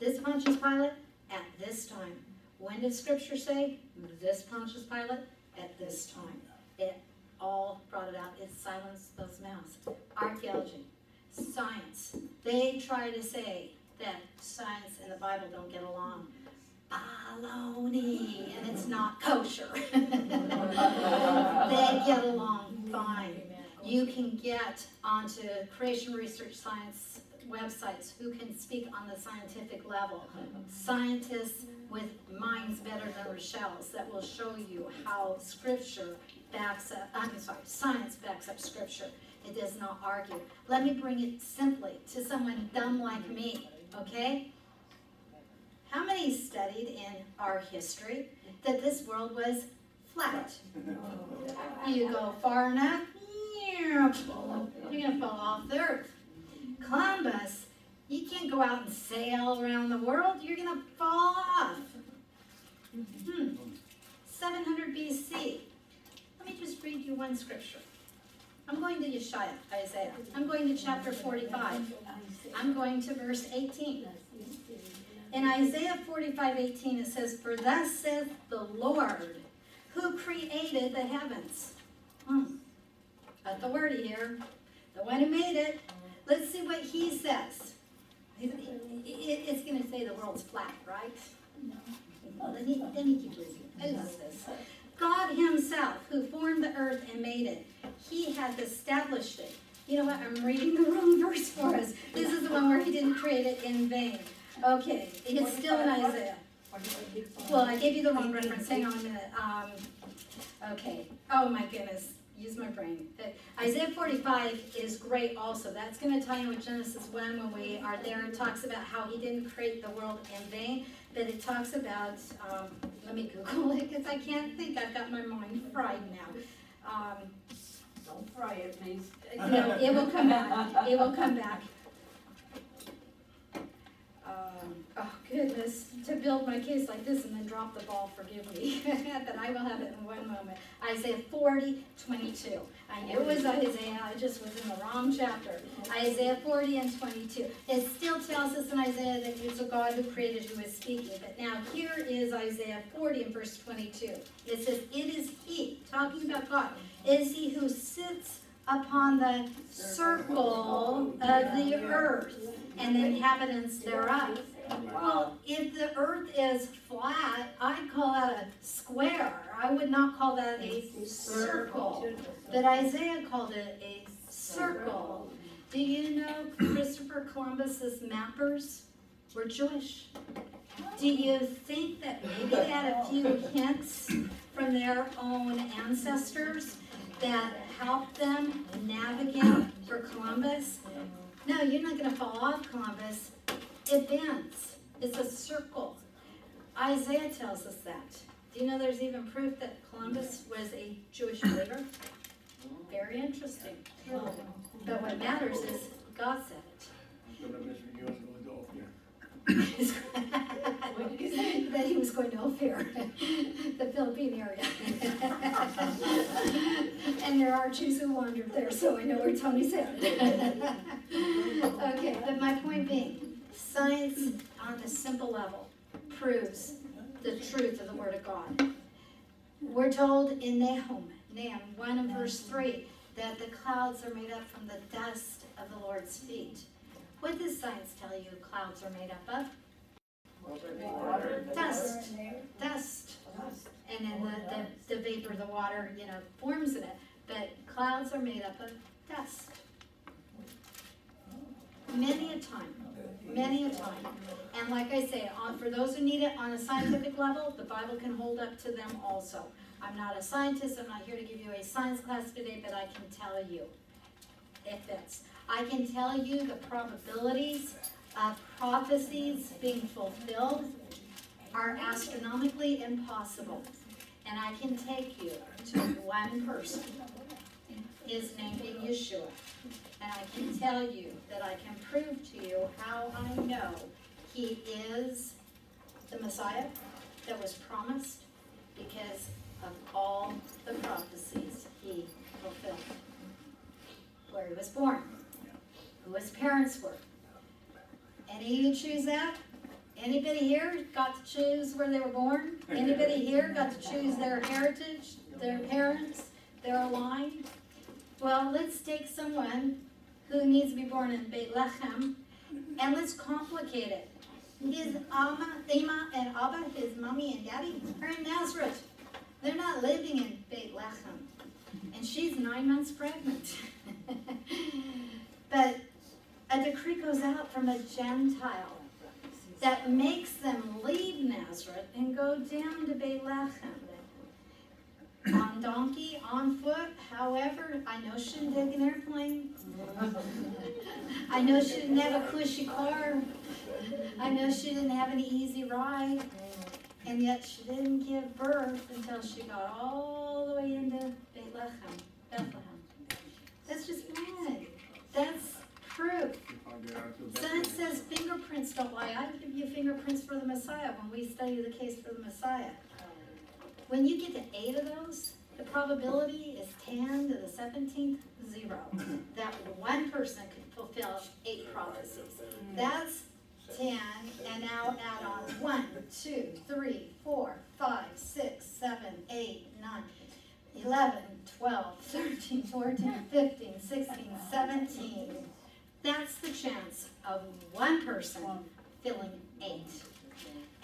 this Pontius Pilate at this time. When did scripture say this Pontius Pilate? At this time. It all brought it out. It silenced those mouths. Archaeology, science. They try to say that science and the Bible don't get along. Baloney, and it's not kosher. [laughs] they get along fine. You can get onto creation research science websites who can speak on the scientific level. Scientists with minds better than Rochelle's that will show you how scripture backs up, I'm sorry, science backs up scripture. It does not argue. Let me bring it simply to someone dumb like me, okay? How many studied in our history that this world was flat? You go far enough, you're gonna fall off the earth. Columbus, you can't go out and sail around the world, you're gonna fall off. Hmm. 700 BC. Let me just read you one scripture. I'm going to Yeshaya, Isaiah. I'm going to chapter 45. I'm going to verse 18. In Isaiah 45, 18, it says, For thus saith the Lord, who created the heavens. Hmm. Authority here, the one who made it. Let's see what he says. It- it- it's going to say the world's flat, right? Well, then he, he keeps reading. I love this. God himself, who formed the earth and made it, he hath established it. You know what? I'm reading the wrong verse for us. This is the one where he didn't create it in vain. Okay, it's still in Isaiah. Well, I gave you the wrong reference. Hang on a minute. Um, okay. Oh my goodness. Use my brain. Uh, Isaiah 45 is great also. That's going to tie in with Genesis 1 when we are there. It talks about how he didn't create the world in vain, but it talks about, um, let me Google it because I can't think. I've got my mind fried now. Um, Don't fry it, please. no, it will come back. It will come back. Um, oh goodness, to build my case like this and then drop the ball, forgive me. [laughs] But I will have it in one moment. Isaiah 40, 22. I knew it was Isaiah, I just was in the wrong chapter. Isaiah 40 and 22. It still tells us in Isaiah that it's a God who created who is speaking. But now here is Isaiah 40 and verse 22. It says, It is He, talking about God, is He upon the circle of the earth and the inhabitants thereof. Well, if the earth is flat, I'd call that a square. I would not call that a circle. But Isaiah called it a circle. Do you know Christopher Columbus's mappers were Jewish? Do you think that maybe they had a few hints from their own ancestors that helped them navigate for Columbus? No, you're not gonna fall off Columbus. It bends. It's a circle. Isaiah tells us that. Do you know there's even proof that Columbus was a Jewish leader? Very interesting. But what matters is God said it. [laughs] [laughs] That he was going to Ophir, [laughs] the Philippine area. [laughs] And there are Jews who wandered there, so I know where Tony's [laughs] headed. Okay, but my point being, science on a simple level proves the truth of the Word of God. We're told in Nahum, Nahum 1 and verse 3, that the clouds are made up from the dust of the Lord's feet. What does science tell you clouds are made up of? Dust. Dust. And then the, the, the vapor, the water, you know, forms in it. But clouds are made up of dust. Many a time, many a time. And like I say, on, for those who need it on a scientific level, the Bible can hold up to them also. I'm not a scientist, I'm not here to give you a science class today, but I can tell you it fits. I can tell you the probabilities of prophecies being fulfilled are astronomically impossible. And I can take you to one person His name is Yeshua. And I can tell you that I can prove to you how I know he is the Messiah that was promised because of all the prophecies he fulfilled. Where he was born, who his parents were. Any of you choose that? Anybody here got to choose where they were born? Anybody here got to choose their heritage, their parents, their line? Well, let's take someone who needs to be born in Bethlehem and let's complicate it. His Amma, Ima and Abba, his mommy and daddy, are in Nazareth. They're not living in Bethlehem. And she's nine months pregnant. [laughs] but a decree goes out from a Gentile that makes them leave Nazareth and go down to Bethlehem. On donkey, on foot, however, I know she didn't take an airplane. I know she didn't have a cushy car. I know she didn't have an easy ride. And yet she didn't give birth until she got all the way into Bethlehem. Bethlehem. That's just blood. That's proof. Son says fingerprints don't lie. I give you fingerprints for the Messiah when we study the case for the Messiah. When you get to eight of those, the probability is ten to the seventeenth, zero. [laughs] That one person could fulfill eight prophecies. That's ten, and now add on one, two, three, four, five, six, seven, eight, nine, eleven, twelve, thirteen, fourteen, fifteen, sixteen, seventeen. That's the chance of one person filling eight.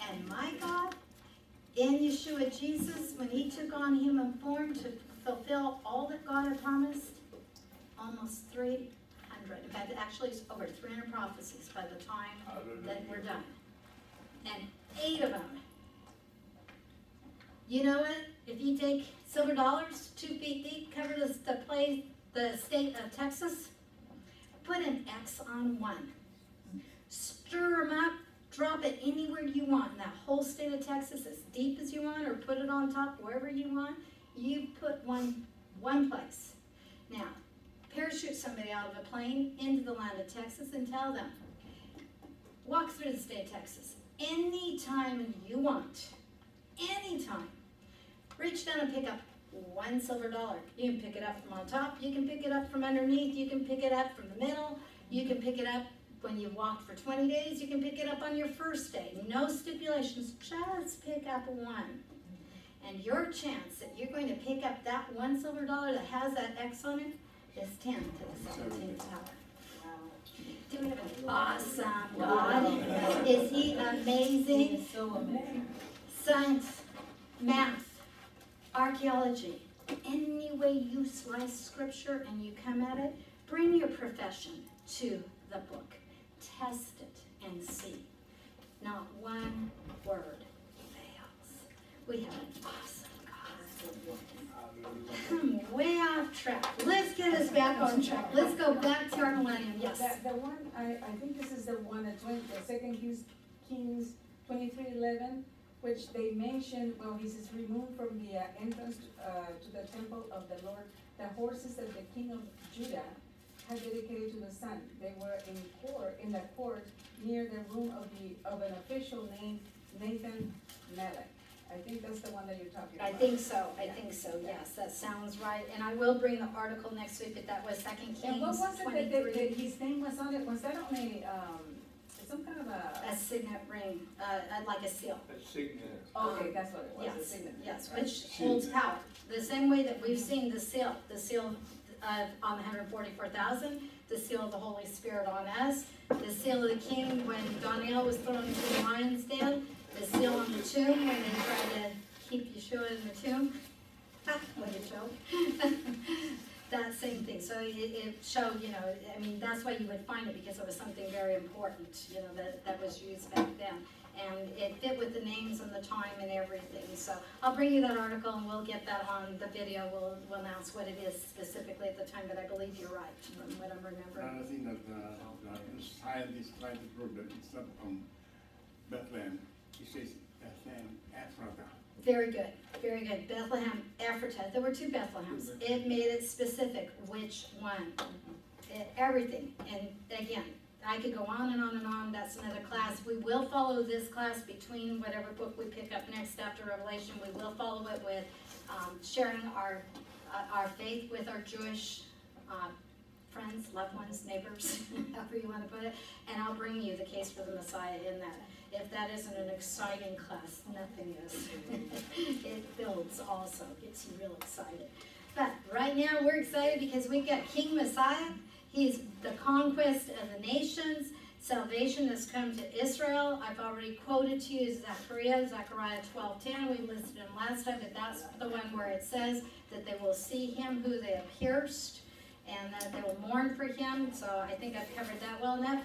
And my God, in Yeshua Jesus, when he took on human form to fulfill all that God had promised, almost three hundred, in fact, actually it's over three hundred prophecies by the time that we're done. And eight of them. You know what? If you take silver dollars, two feet deep, cover the, the place, the state of Texas, put an X on one. Stir them up, drop it anywhere you want in that whole state of Texas, as deep as you want, or put it on top wherever you want. You put one, one place. Now, parachute somebody out of a plane into the land of Texas and tell them, walk through the state of Texas anytime you want, anytime. Reach down and pick up one silver dollar. You can pick it up from on top, you can pick it up from underneath, you can pick it up from the middle, you can pick it up when you've walked for 20 days, you can pick it up on your first day. No stipulations, just pick up one. And your chance that you're going to pick up that one silver dollar that has that X on it is 10 to the 17th power. Do we have an awesome God? Is he amazing? so amazing. Science, math, archaeology, any way you slice scripture and you come at it, bring your profession to the book. Test it and see. Not one word fails. We have an awesome God. Hmm, way off track. Let's get us back on track. Let's go back to our millennium. Yes. The, the one, I, I think this is the one that twenty, the second Kings, Kings twenty-three eleven, which they mention, well, he says, remove from the uh, entrance, uh, to the temple of the Lord, the horses that the king of Judah had dedicated to the sun. They were in court, in the court, near the room of the, of an official named Nathan Melech. I think that's the one that you're talking about. I about. think so, I think so, yes, that sounds right, and I will bring the article next week, but that was Second Kings And what was it that, that, that his name was on it, was that on a, um, some kind of a? A signet ring, uh, uh, like a seal, A signet. Okay, that's what it was, a yes, signet. yes, right? which holds power. The same way that we've seen the seal, the seal of, on the hundred forty-four thousand, the seal of the Holy Spirit on us, the seal of the king when Daniel was thrown into the lion's den, the seal on the tomb when they tried to keep Yeshua in the tomb. Ha, what a joke. That same thing, so it, it showed, you know, I mean, that's why you would find it, because it was something very important, you know, that, that was used back then. And it fit with the names and the time and everything, so I'll bring you that article and we'll get that on the video, we'll, we'll announce what it is specifically at the time, but I believe you're right, from what I'm remembering. Thing that uh, the scientists try to prove that it's not from Bethlehem. He says Bethlehem, Ephrata. Very good, very good. Bethlehem, Ephratah, there were two Bethlehems. It made it specific which one. It- Everything, and again, I could go on and on and on, that's another class. We will follow this class between whatever book we pick up next after Revelation. We will follow it with, um, sharing our, uh, our faith with our Jewish, uh, friends, loved ones, neighbors, [laughs] however you wanna put it. And I'll bring you the case for the Messiah in that. If that isn't an exciting class, nothing is. [laughs] It builds also, gets you real excited. But right now, we're excited because we've got King Messiah. He's the conquest of the nations. Salvation has come to Israel. I've already quoted to you Zechariah, Zechariah twelve ten. We listed him last time, but that's the one where it says that they will see him who they have pierced and that they will mourn for him. So I think I've covered that well enough.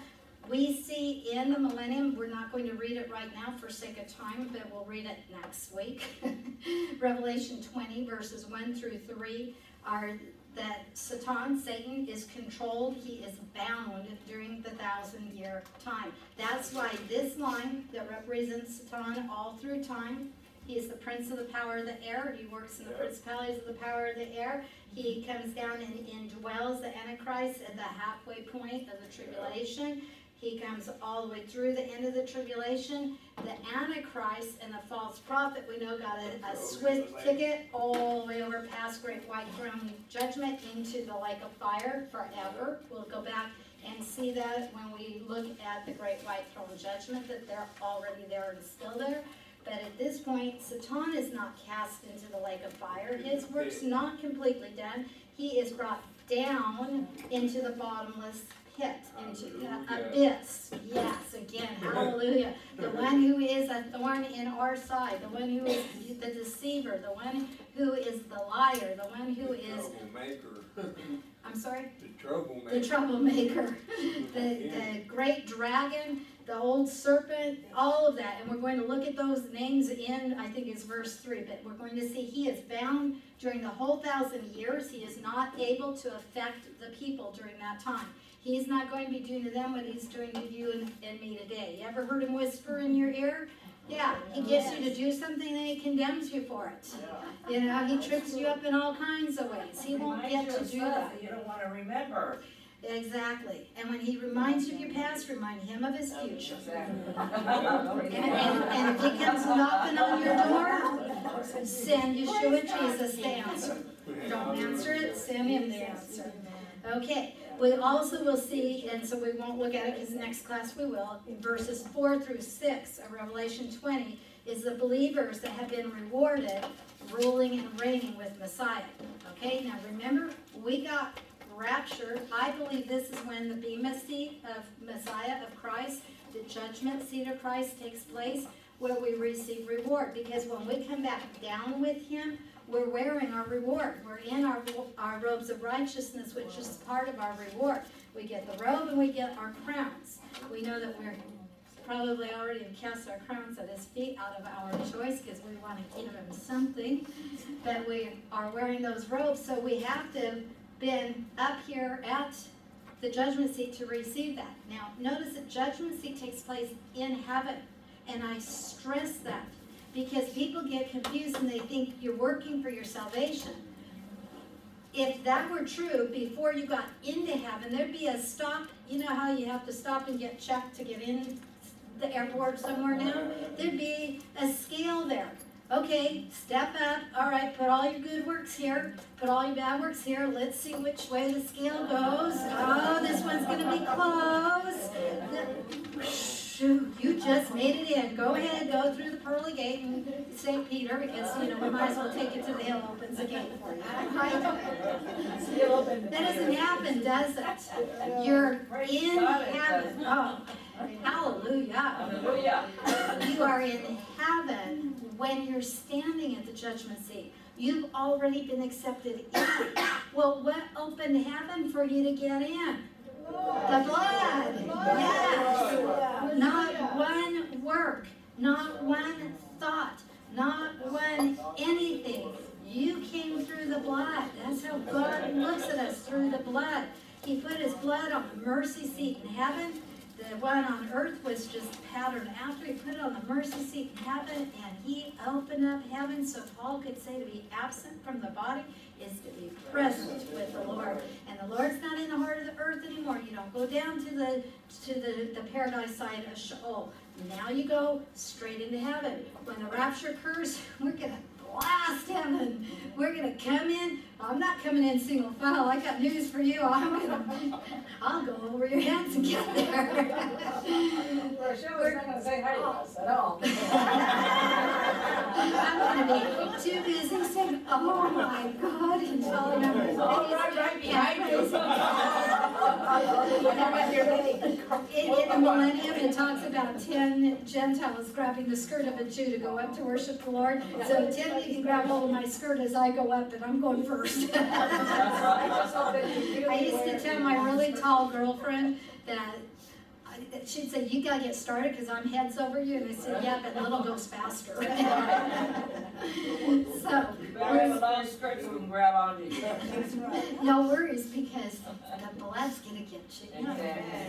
We see in the millennium, we're not going to read it right now for sake of time, but we'll read it next week. [laughs] Revelation twenty verses one through three are that Satan, Satan is controlled, he is bound during the thousand year time. That's why this line that represents Satan all through time, he is the prince of the power of the air, he works in the principalities of the power of the air. He comes down and indwells the Antichrist at the halfway point of the tribulation. He comes all the way through the end of the tribulation. The Antichrist and the false prophet, we know, got a, a oh, swift ticket all the way over past Great White Throne Judgment into the lake of fire forever. We'll go back and see that when we look at the Great White Throne Judgment, that they're already there and still there. But at this point, Satan is not cast into the lake of fire. His work's not completely done. He is brought down into the bottomless pit, into the abyss. Yes, again, hallelujah. The one who is a thorn in our side, the one who is the deceiver, the one who is the liar, the one who is, Troublemaker, [laughs] I'm sorry? the troublemaker. the troublemaker, [laughs] the, the great dragon, the old serpent, all of that. And we're going to look at those names in, I think it's verse three, but we're going to see he is bound during the whole thousand years. He is not able to affect the people during that time. He's not going to be doing to them what he's doing to you and, and me today. You ever heard him whisper in your ear? Yeah, he gets you to do something and he condemns you for it. You know, he trips you up in all kinds of ways. He won't get you to do that. You don't wanna remember. Exactly. And when he reminds you of your past, remind him of his future. And, and, and if he comes knocking on your door, send Yeshua Jesus the answer. Don't answer it, send him the answer. Okay, we also will see, and so we won't look at it because next class we will, verses four through six of Revelation twenty, is the believers that have been rewarded ruling and reigning with Messiah. Okay, now remember, we got raptured. I believe this is when the Bema seat of Messiah of Christ, the judgment seat of Christ takes place, where we receive reward. Because when we come back down with him, we're wearing our reward. We're in our, our robes of righteousness, which is part of our reward. We get the robe and we get our crowns. We know that we're probably already have cast our crowns at his feet out of our choice because we want to give him something. But we are wearing those robes, so we have to have been up here at the judgment seat to receive that. Now, notice that judgment seat takes place in heaven, and I stress that because people get confused and they think you're working for your salvation. If that were true, before you got into heaven, there'd be a stop, you know how you have to stop and get checked to get in the airport somewhere now? There'd be a scale there. Okay, step up, all right, put all your good works here, put all your bad works here, let's see which way the scale goes. Oh, this one's gonna be close. Shoot, you just made it in. Go ahead, and go through the pearly gate and St. Peter, because, you know, we might as well take it to the hill, opens the gate for you. That doesn't happen, does it? You're in heaven. Oh, hallelujah. Hallelujah. You are in heaven when you're standing at the judgment seat. You've already been accepted in. Well, what opened heaven for you to get in? The blood. Yes. Not one work, not one thought, not one anything. You came through the blood. That's how God looks at us through the blood. He put his blood on the mercy seat in heaven, the one on earth was just patterned after, he put it on the mercy seat in heaven, and he opened up heaven so Paul could say to be absent from the body is to be present with the Lord. And the Lord's not in the heart of the earth anymore, you don't go down to the, to the, the paradise side of Sheol. Now you go straight into heaven. When the rapture occurs, [laughs] we're gonna blast heaven. We're gonna come in. I'm not coming in single file. I got news for you. I'm [laughs] gonna, I'll go over your heads and get there. Rochelle was not gonna say hi to us at all. [laughs] I'm gonna be too busy saying, oh my God, and telling them. All right, right behind you. In, [laughs] in the millennium, it talks about ten Gentiles grabbing the skirt of a Jew to go up to worship the Lord. So ten, you can grab hold of my skirt as I go up, and I'm going first. I just hope that you really I used to tell my really tall girlfriend that, she'd say, you gotta get started, cause I'm heads over you, and I said, yeah, but little goes faster. [laughs] So, Better have a long skirt we can grab onto you. no worries, because the blood's gonna get you.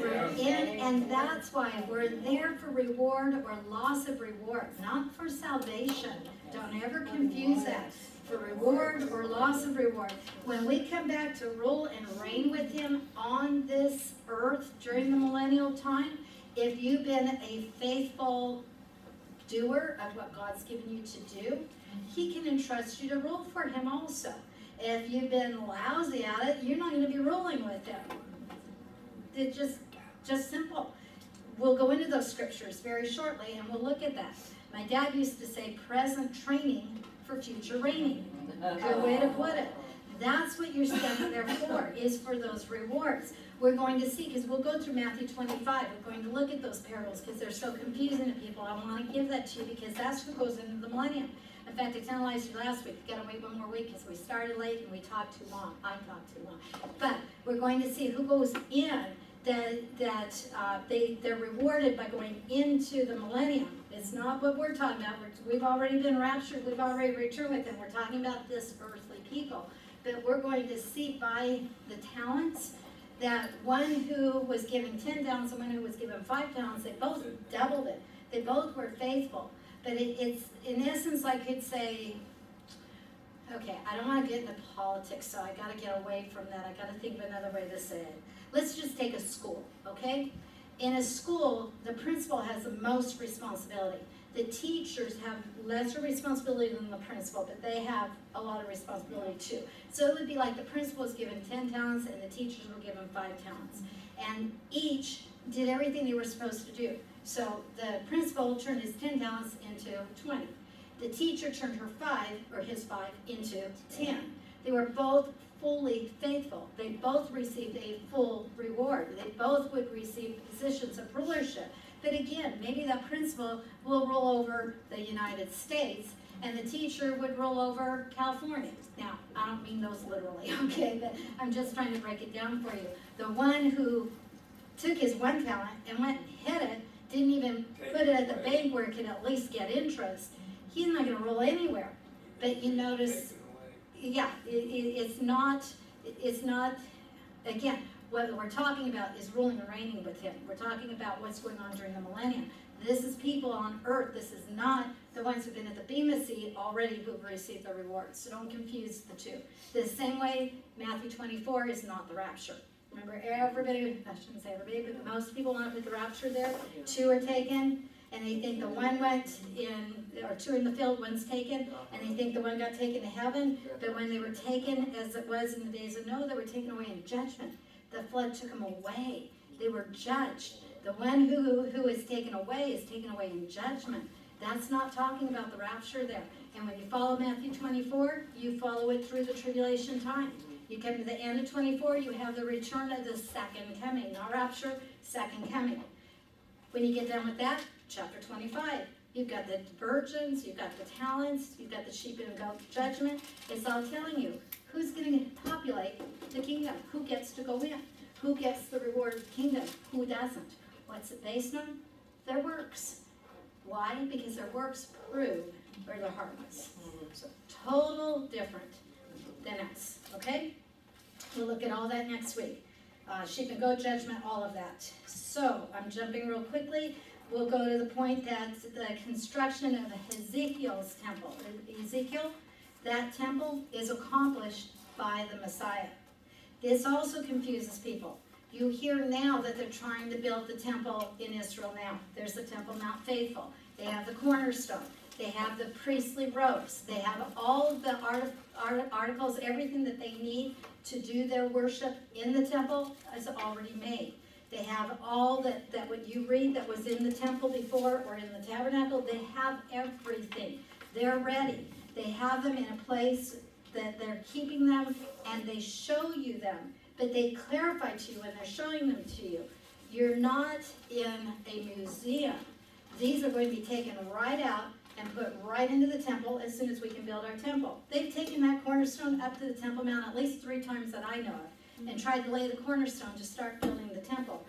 We're in, and that's why we're there for reward or loss of reward, not for salvation. Don't ever confuse that. For reward or loss of reward. When we come back to rule and reign with Him on this earth during the millennial time, if you've been a faithful doer of what God's given you to do, He can entrust you to rule for Him also. If you've been lousy at it, you're not gonna be ruling with Him. It's just, just simple. We'll go into those scriptures very shortly and we'll look at that. My dad used to say, present training for future reigning. Good way to put it. That's what you're standing there for, is for those rewards. We're going to see, because we'll go through Matthew twenty-five, we're going to look at those parables, because they're so confusing to people. I want to give that to you, because that's what goes into the millennium. In fact, I analyzed you last week, you gotta wait one more week, because we started late and we talked too long. I talked too long. But we're going to see who goes in, that, that, uh, they, they're rewarded by going into the millennium. It's not what we're talking about, We're- we've already been raptured, we've already returned with them, we're talking about this earthly people. But we're going to see by the talents, that one who was given ten talents and one who was given five talents, they both doubled it. They both were faithful. But it, it's, in essence, I could say, okay, I don't wanna get into politics, so I gotta get away from that. I gotta think of another way to say it. Let's just take a school, okay? In a school, the principal has the most responsibility. The teachers have lesser responsibility than the principal, but they have a lot of responsibility too. So it would be like the principal was given ten talents and the teachers were given five talents. And each did everything they were supposed to do. So the principal turned his ten talents into twenty. The teacher turned her five, or his five, into ten. They were both fully faithful. They both received a full reward. They both would receive positions of rulership. But again, maybe that principal will roll over the United States and the teacher would roll over California. Now, I don't mean those literally, [laughs] okay, but I'm just trying to break it down for you. The one who took his one talent and went and hid it, didn't even put it at the bank where it could at least get interest, he's not gonna roll anywhere. But you notice, yeah, it, it, it's not, it's not, again, what we're talking about is ruling and reigning with him. We're talking about what's going on during the millennium. This is people on earth, this is not the ones who've been at the Bema seat already who've received the rewards, so don't confuse the two. The same way Matthew twenty-four is not the rapture. Remember, everybody, I shouldn't say everybody, but most people want to put the rapture there, two are taken, and they think the one went in, or two in the field, one's taken, and they think the one got taken to heaven, but when they were taken, as it was in the days of Noah, they were taken away in judgment. The flood took them away, they were judged. The one who, who is taken away is taken away in judgment. That's not talking about the rapture there. And when you follow Matthew twenty-four, you follow it through the tribulation time. You come to the end of twenty-four, you have the return of the second coming, not rapture, second coming. When you get done with that, chapter twenty-five, you've got the virgins, you've got the talents, you've got the sheep and goat judgment. It's all telling you who's gonna populate the kingdom, who gets to go in, who gets the reward of the kingdom, who doesn't. What's it based on? Their works. Why? Because their works prove where their heart was. So total different than us, okay? We'll look at all that next week. uh, sheep and goat judgment, all of that. So, I'm jumping real quickly, we'll go to the point that the construction of Ezekiel's temple, Ezekiel, that temple is accomplished by the Messiah. This also confuses people. You hear now that they're trying to build the temple in Israel now. There's the Temple Mount Faithful. They have the cornerstone. They have the priestly robes. They have all of the art, art, articles, everything that they need to do their worship in the temple is already made. They have all that, that what you read that was in the temple before or in the tabernacle, they have everything. They're ready. They have them in a place that they're keeping them and they show you them. But they clarify to you when they're showing them to you. You're not in a museum. These are going to be taken right out and put right into the temple as soon as we can build our temple. They've taken that cornerstone up to the Temple Mount at least three times that I know of and tried to lay the cornerstone to start building the temple.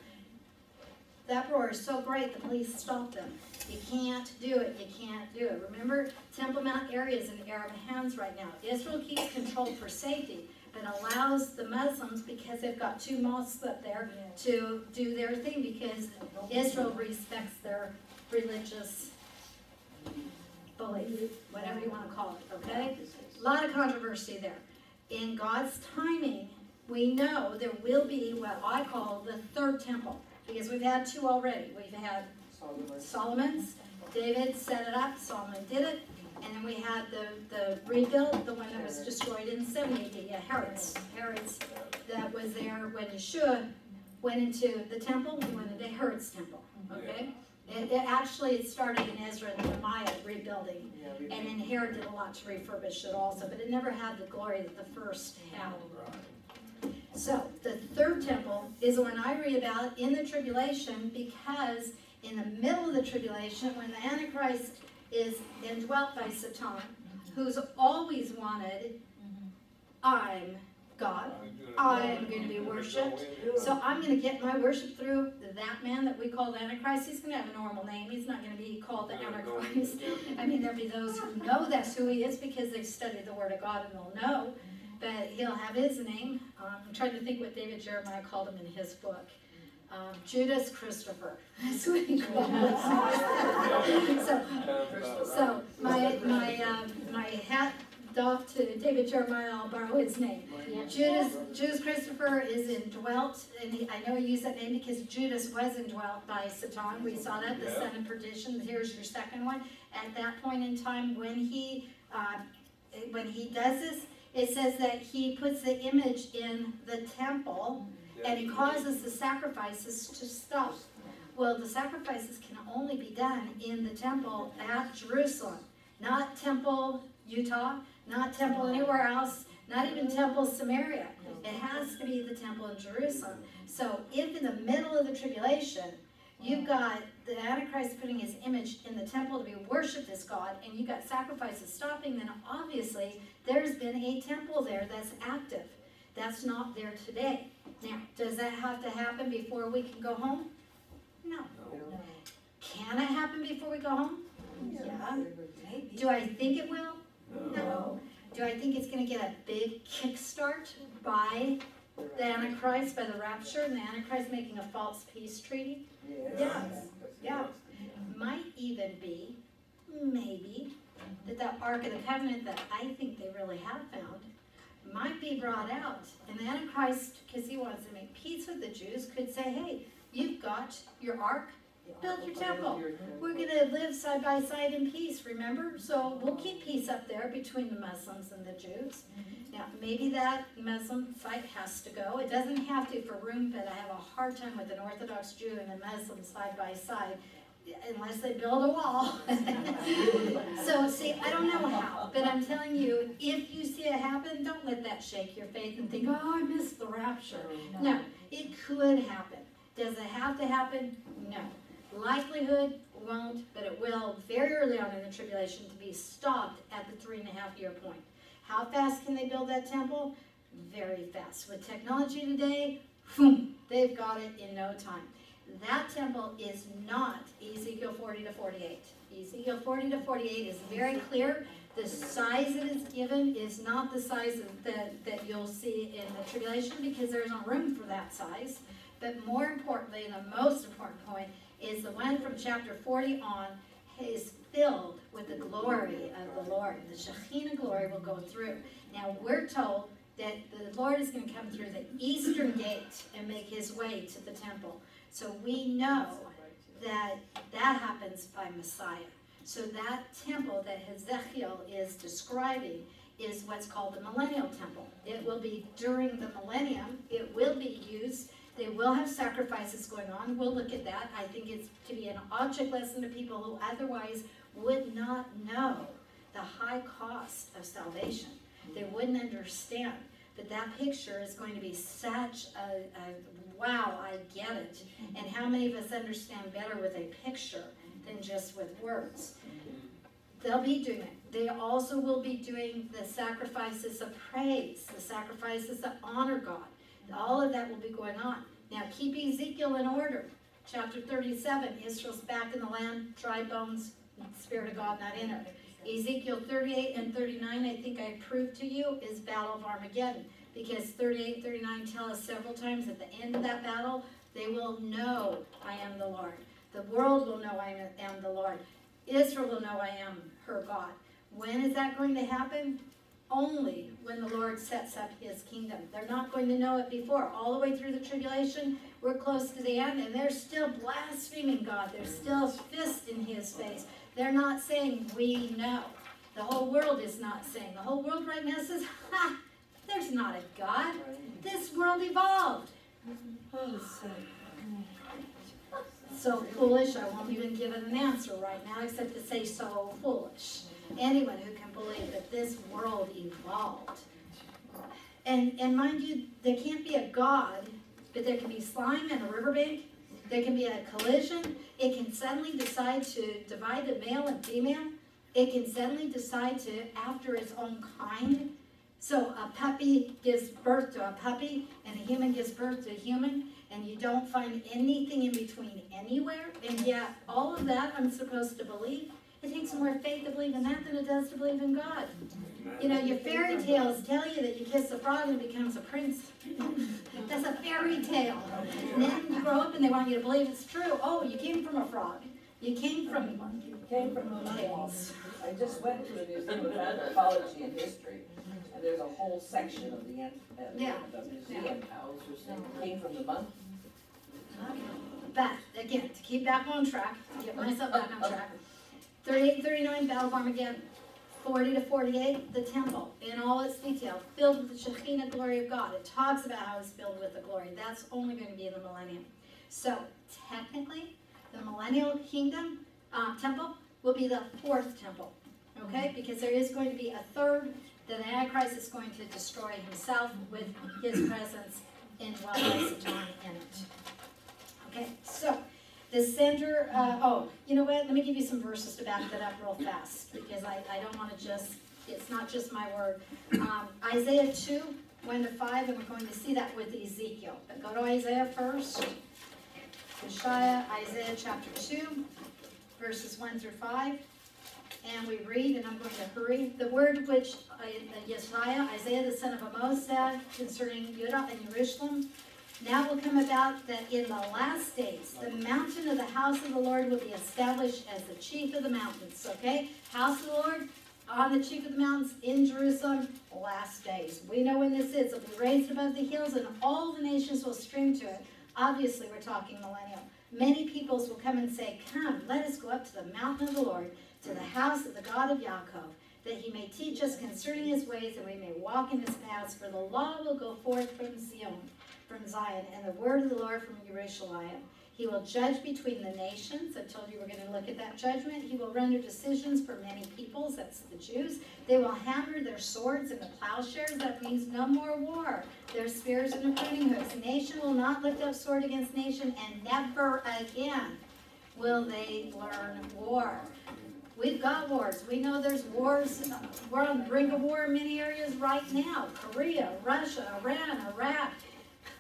That roar is so great, the police stopped them. You can't do it, you can't do it. Remember, Temple Mount area is in Arab hands right now. Israel keeps control for safety, but allows the Muslims, because they've got two mosques up there, to do their thing, because Israel respects their religious belief, whatever you wanna call it, okay? A Lot of controversy there. In God's timing, we know there will be what I call the third temple, because we've had two already. We've had Solomon's, David set it up, Solomon did it, and then we had the, the rebuild, the one that was destroyed in seventy AD, yeah, Herod's, Herod's, that was there when Yeshua went into the temple, he went into Herod's temple, okay? It, it actually, it started in Ezra and Nehemiah rebuilding, and then Herod did a lot to refurbish it also, but it never had the glory that the first had. So, the third temple is the one I read about in the tribulation because in the middle of the tribulation, when the Antichrist is indwelt by Satan, who's always wanted, I'm God, I am going to be worshipped. So I'm going to get my worship through that man that we call the Antichrist. He's going to have a normal name. He's not going to be called the Antichrist. I mean, there'll be those who know that's who he is because they've studied the Word of God and they'll know. But he'll have his name. Um, I'm trying to think what David Jeremiah called him in his book. Um, Judas Christopher. [laughs] That's what he called him. so, so my my uh, my hat off to David Jeremiah. I'll borrow his name. Judas Judas Christopher is indwelt, and he, I know he used that name because Judas was indwelt by Satan. We saw that the son of perdition. Here's your second one. At that point in time, when he uh, when he does this, it says that he puts the image in the temple and he causes the sacrifices to stop. Well, the sacrifices can only be done in the temple at Jerusalem, not temple Utah, not temple anywhere else, not even temple Samaria. It has to be the temple in Jerusalem. So if in the middle of the tribulation, you've got the Antichrist putting his image in the temple to be worshipped as God, and you've got sacrifices stopping, then obviously there's been a temple there that's active. That's not there today. Now, does that have to happen before we can go home? No. Can it happen before we go home? Yeah. Do I think it will? No. Do I think it's gonna get a big kickstart by the Antichrist, by the rapture, and the Antichrist making a false peace treaty? Yes. Yeah. Might even be, maybe, that that Ark of the Covenant that I think they really have found might be brought out. And the Antichrist, because he wants to make peace with the Jews, could say, hey, you've got your ark, build your temple. We're gonna live side by side in peace, remember? So we'll keep peace up there between the Muslims and the Jews. Now, maybe that Muslim fight has to go. It doesn't have to for room, but I have a hard time with an Orthodox Jew and a Muslim side by side unless they build a wall. [laughs] so, see, I don't know how, but I'm telling you, if you see it happen, don't let that shake your faith and think, oh, I missed the rapture. No, it could happen. Does it have to happen? No. Likelihood won't, but it will very early on in the tribulation to be stopped at the three and a half year point. How fast can they build that temple? Very fast. With technology today, boom, they've got it in no time. That temple is not Ezekiel 40 to 48. Ezekiel 40 to 48 is very clear The size that is given is not the size that, that you'll see in the tribulation, because there's no room for that size. But more importantly, the most important point, is the one from chapter forty on is filled with the glory of the Lord. The Shekinah glory will go through. Now, we're told that the Lord is gonna come through the eastern gate and make his way to the temple. So we know that that happens by Messiah. So that temple that Ezekiel is describing is what's called the millennial temple. It will be during the millennium, it will be used, they will have sacrifices going on, we'll look at that. I think it's to be an object lesson to people who otherwise would not know the high cost of salvation. They mm-hmm. wouldn't understand. But that picture is going to be such a, a wow, I get it. Mm-hmm. And how many of us understand better with a picture mm-hmm. than just with words? They'll be doing it. They also will be doing the sacrifices of praise, the sacrifices that honor God. All of that will be going on. Now keep Ezekiel in order. Chapter thirty-seven, Israel's back in the land, dry bones, Spirit of God not in it. Ezekiel thirty-eight and thirty-nine, I think I proved to you, is Battle of Armageddon. Because 38, 39 tell us several times at the end of that battle, they will know I am the Lord. The world will know I am the Lord. Israel will know I am her God. When is that going to happen? Only when the Lord sets up his kingdom. They're not going to know it before. All the way through the tribulation, we're close to the end, and they're still blaspheming God. They're still fist in his face. They're not saying, We know. The whole world is not saying. The whole world right now says, Ha! There's not a God. This world evolved. Oh, so foolish, I won't even give an answer right now, except to say so foolish. Anyone who can believe that this world evolved. And, and mind you, there can't be a God, but there can be slime in a riverbank. There can be a collision. It can suddenly decide to divide the male and female. It can suddenly decide to after its own kind. So a puppy gives birth to a puppy, and a human gives birth to a human, and you don't find anything in between anywhere. And yet, all of that I'm supposed to believe. It takes more faith to believe in that than it does to believe in God. You know, your fairy tales tell you that you kiss a frog and it becomes a prince. [laughs] That's a fairy tale. And then you grow up and they want you to believe it's true. Oh, you came from a frog. You came from Came from monkeys. I just went to a museum of anthropology and history, and there's a whole section of the, uh, Yeah. the museum house, which came from the monkey. But again, to keep back on track, to get myself back on track. 38 39, Battle of Armageddon. 40 to 48, the temple in all its detail, filled with the Shekinah glory of God. It talks about how it's filled with the glory. That's only going to be in the millennium. So technically, the millennial kingdom uh, temple will be the fourth temple. Okay? Because there is going to be a third that the Antichrist is going to destroy himself with his presence in well John in it. Okay, so the center, uh, oh, you know what, let me give you some verses to back that up real fast, because I, I don't wanna just, it's not just my word. Um, Isaiah two, one to five, and we're going to see that with Ezekiel, but go to Isaiah first. Yeshaya, Isaiah chapter two, verses one through five. And we read, and I'm going to hurry, the word which uh, Yeshaya, Isaiah the son of Amos said concerning Judah and Jerusalem, now will come about that in the last days, the mountain of the house of the Lord will be established as the chief of the mountains, okay? House of the Lord on the chief of the mountains in Jerusalem, last days. We know when this is. It'll be raised above the hills and all the nations will stream to it. Obviously, we're talking millennial. Many peoples will come and say, Come, let us go up to the mountain of the Lord, to the house of the God of Yaakov, that he may teach us concerning his ways and we may walk in his paths. For the law will go forth from Zion from Zion, and the word of the Lord from Jerusalem. He will judge between the nations. I told you we're going to look at that judgment. He will render decisions for many peoples. That's the Jews. They will hammer their swords into plowshares. That means no more war. Their spears and their pruning hooks. Nation will not lift up sword against nation, and never again will they learn war. We've got wars. We know there's wars. We're on the brink of war in many areas right now. Korea, Russia, Iran, Iraq.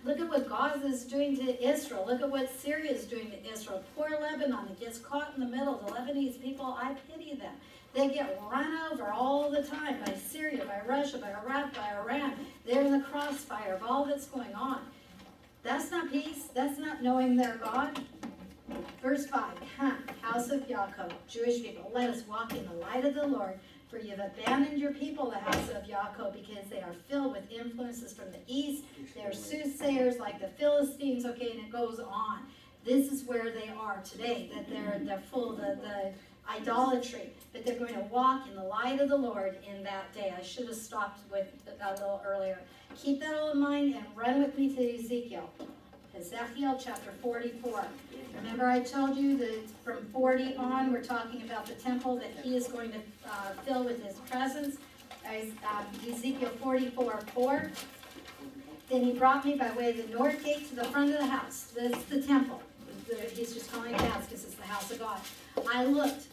Look at what Gaza is doing to Israel. Look at what Syria is doing to Israel. Poor Lebanon, it gets caught in the middle. The Lebanese people, I pity them. They get run over all the time by Syria, by Russia, by Iraq, by Iran. They're in the crossfire of all that's going on. That's not peace. That's not knowing their God. Verse 5 Come, house of Yaakov, Jewish people, let us walk in the light of the Lord. For you have abandoned your people, the house of Yaakov, because they are filled with influences from the east. They are soothsayers like the Philistines, okay, and it goes on. This is where they are today, that they're, they're full of the, the idolatry, but they're going to walk in the light of the Lord in that day. I should have stopped with that a little earlier. Keep that all in mind and run with me to Ezekiel. Ezekiel chapter 44. Remember I told you that from 40 on, we're talking about the temple that he is going to uh, fill with his presence. Um, Ezekiel 44, 4. Then he brought me by way of the north gate to the front of the house. That's the temple. He's just calling it house because it's the house of God. I looked,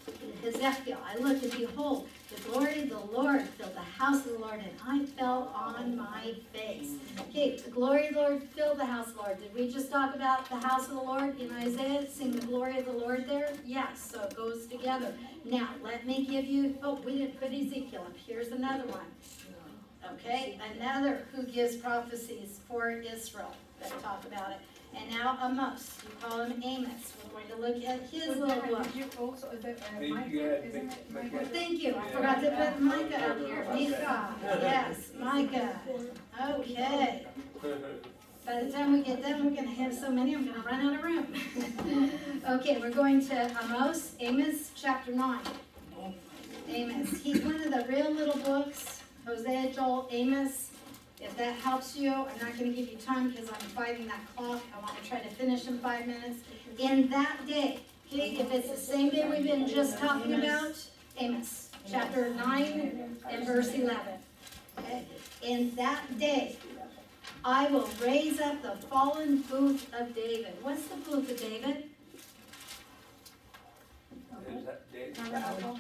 Ezekiel, I looked and behold, the glory of the Lord filled the house of the Lord and I fell on my face. Okay, the glory of the Lord filled the house of the Lord. Did we just talk about the house of the Lord in Isaiah, sing the glory of the Lord there? Yes, so it goes together. Now, let me give you, oh, we didn't put Ezekiel up. Here's another one. Okay, another who gives prophecies for Israel that talk about it. And now Amos, you call him Amos. We're going to look at his little book. Did you also, is that, uh, Hey, you Micah, had isn't Mic- it Micah. Micah? Thank you, I forgot to put Micah up here. Micah, yes, Micah. Okay. By the time we get done, we're gonna have so many, I'm gonna run out of room. [laughs] Okay, we're going to Amos, Amos, chapter nine. Amos, he's one of the real little books, Hosea, Joel, Amos. If that helps you, I'm not gonna give you time because I'm fighting that clock. I wanna try to finish in five minutes. In that day, okay, if it's the same day we've been just talking about, Amos, chapter nine and verse eleven. Okay, In that day, I will raise up the fallen booth of David. What's the booth of David? Is that Dave?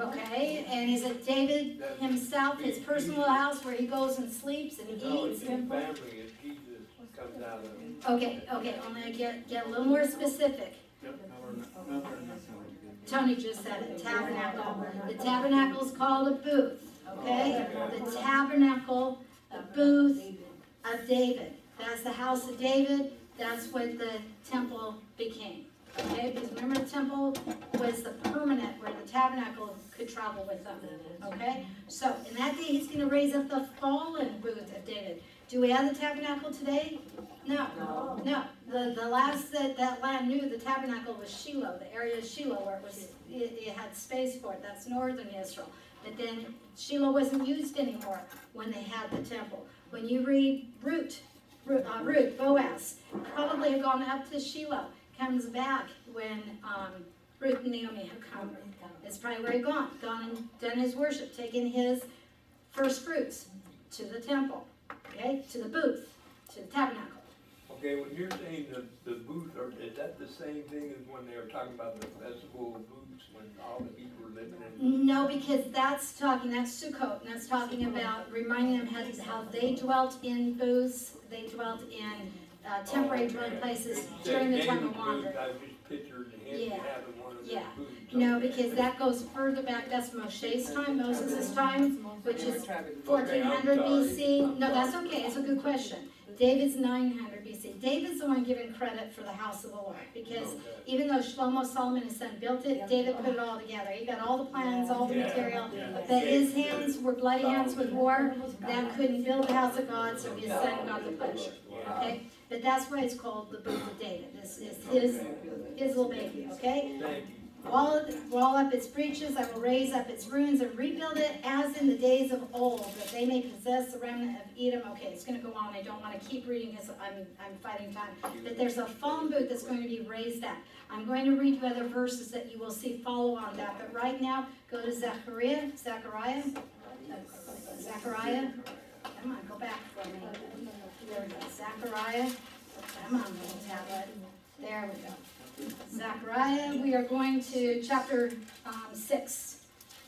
Okay, and is it David himself, his personal house where he goes and sleeps and No, it's eats? his family, and Jesus comes out of. Okay, okay, only get, get a little more specific. Tabernacle, tabernacle. Tony just said it, tabernacle. The tabernacle's called a booth, oh, okay? The tabernacle, a booth of David. That's the house of David, that's what the temple became, okay? Because remember, the temple was the permanent where the tabernacle could travel with them, okay? So, in that day, he's gonna raise up the fallen booth of David. Do we have the tabernacle today? No. No. The, the last that, that land knew the tabernacle was Shiloh, the area of Shiloh where it was, it, it had space for it, that's northern Israel. But then Shiloh wasn't used anymore when they had the temple. When you read Ruth, Ruth, uh, Ruth, Boaz, probably have gone up to Shiloh, comes back when, um, Ruth and Naomi have come. It's probably where he gone, gone and done his worship, taken his first fruits to the temple, okay, to the booth, to the tabernacle. Okay, when you're saying the, the booth, are, is that the same thing as when they were talking about the festival of booths, when all the people were living in? No, because that's talking, that's Sukkot, and that's talking about reminding them how, how they dwelt in booths, they dwelt in uh, temporary dwelling places during the time of David's wandering. I just pictured him Yeah, having one of those yeah. booths. No, Okay. because that goes further back, that's Moshe's time, Moses' time, which is fourteen hundred Okay, I'm BC. No, that's okay, it's a good question. David's nine hundred BC. David's the one given credit for the house of the Lord, because Okay. even though Shlomo Solomon his son built it, David put it all together. He got all the plans, all the Yeah, material. But his hands were bloody hands with war, that couldn't build the house of God, so his son got the pleasure, okay? But that's why it's called the Book of David, this is his, his little baby, okay? Wall, wall up its breaches, I will raise up its ruins and rebuild it as in the days of old, that they may possess the remnant of Edom. Okay, it's gonna go on, I don't wanna keep reading because I'm, I'm fighting time. But there's a phone booth that's going to be raised up. I'm going to read you other verses that you will see follow on that, but right now, go to Zechariah, Zechariah. Zechariah, come on, go back for me. There we go, Zechariah, come on, little tablet, there we go. Zechariah, we are going to chapter um, six.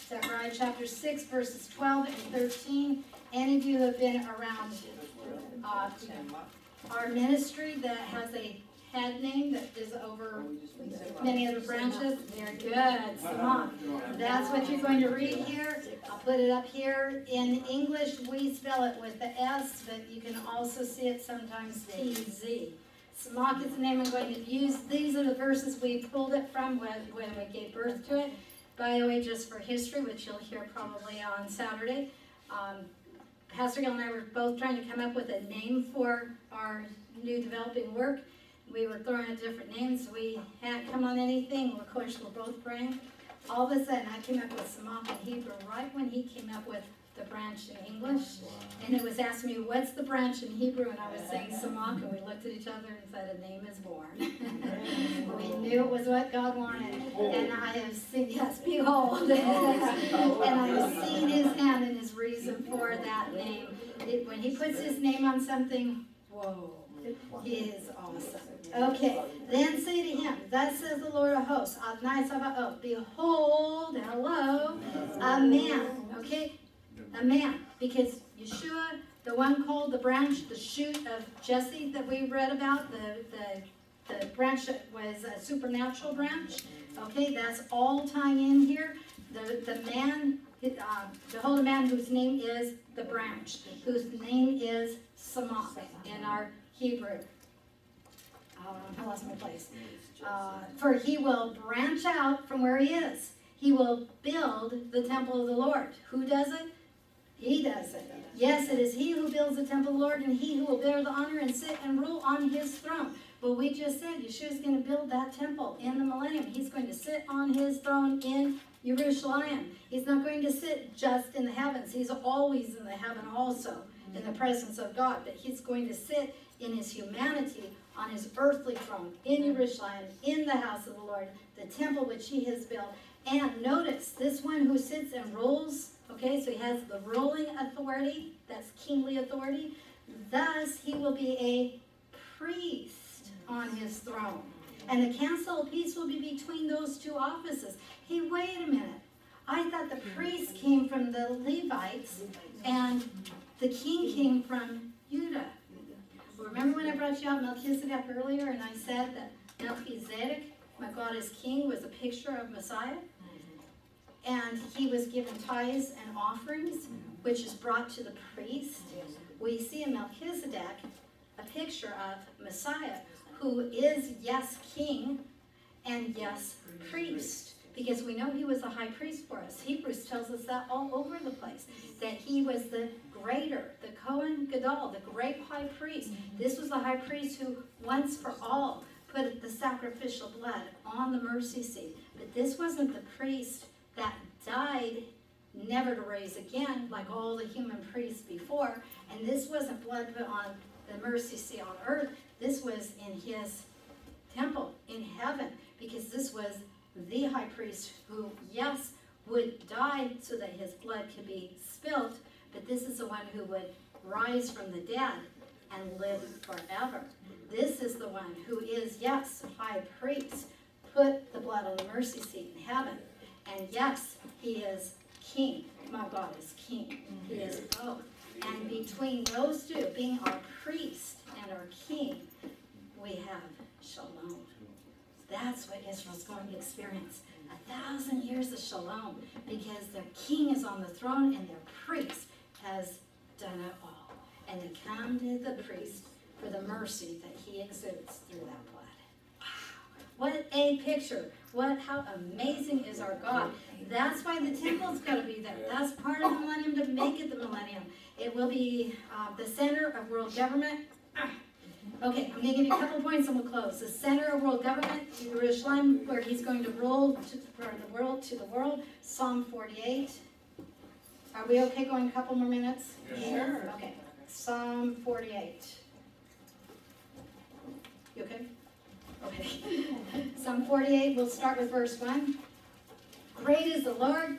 Zechariah chapter six, verses twelve and thirteen. Any of you have been around, uh, our ministry that has a head name that is over many other branches. They're good, Samach. That's what you're going to read here. I'll put it up here. In English, we spell it with the S, but you can also see it sometimes T-Z. Samach is the name I'm going to use. These are the verses we pulled it from when, when we gave birth to it. By the way, just for history, which you'll hear probably on Saturday, um, Pastor Gill and I were both trying to come up with a name for our new developing work. We were throwing out different names. We hadn't come on anything. Of course, we're both praying. All of a sudden, I came up with Samach in Hebrew right when he came up with the branch in English. And it was asking me, what's the branch in Hebrew? And I was saying Samach, and we looked at each other and said, a name is born. [laughs] we knew it was what God wanted. And I have seen, yes, behold. and I have seen his hand and his reason for that name. It, when he puts his name on something, whoa, he is awesome. Okay, then say to him, Thus says the Lord of hosts, Adonai Sabaoth, behold, hello, a man, okay? A man, because Yeshua, the one called the branch, the shoot of Jesse that we read about, the, the, the branch that was a supernatural branch, okay, that's all tying in here. The, the man, uh, behold, a man whose name is the branch, whose name is Samach in our Hebrew. Uh, I lost my place. Uh, for he will branch out from where he is. He will build the temple of the Lord. Who does it? He does it. Yes, it is he who builds the temple of the Lord and he who will bear the honor and sit and rule on his throne. But we just said Yeshua's going to build that temple in the millennium. He's going to sit on his throne in Jerusalem. He's not going to sit just in the heavens. He's always in the heaven also, in the presence of God. But he's going to sit in his humanity on his earthly throne in mm. Jerusalem, in the house of the Lord, the temple which he has built. And notice, this one who sits and rules, okay, so he has the ruling authority, that's kingly authority. Thus, he will be a priest on his throne. And the counsel of peace will be between those two offices. Hey, wait a minute. I thought the priest came from the Levites and the king came from Judah. Remember when I brought you out Melchizedek earlier and I said that Melchizedek, my God is king, was a picture of Messiah? Mm-hmm. And he was given tithes and offerings, mm-hmm. which is brought to the priest. We see in Melchizedek a picture of Messiah, who is, yes, king, and yes, priest. Because we know he was a high priest for us. Hebrews tells us that all over the place. That he was the greater, the Cohen Gadol, the great high priest. This was the high priest who once for all put the sacrificial blood on the mercy seat. But this wasn't the priest that died never to raise again, like all the human priests before. And this wasn't blood put on the mercy seat on earth. This was in his temple in heaven, because this was the high priest who, yes, would die so that his blood could be spilt, but this is the one who would rise from the dead and live forever. This is the one who is, yes, high priest, put the blood on the mercy seat in heaven. And yes, he is king. My God is king. He is both. And between those two, being our priest and our king, we have shalom. That's what Israel's going to experience. A thousand years of shalom because their king is on the throne and their priest has done it all. And they come to the priest for the mercy that he exudes through that blood. Wow. What a picture. What how amazing is our God. That's why the temple's got to be there. That's part of the millennium to make it the millennium. It will be uh, the center of world government. Okay, I'm gonna give you a couple points and we'll close. The center of world government, Jerusalem, where he's going to rule to, from the world to the world. Psalm 48. Are we okay going a couple more minutes? Sure. Okay, Psalm 48. You okay? Okay. [laughs] Psalm 48, we'll start with verse 1. Great is the Lord,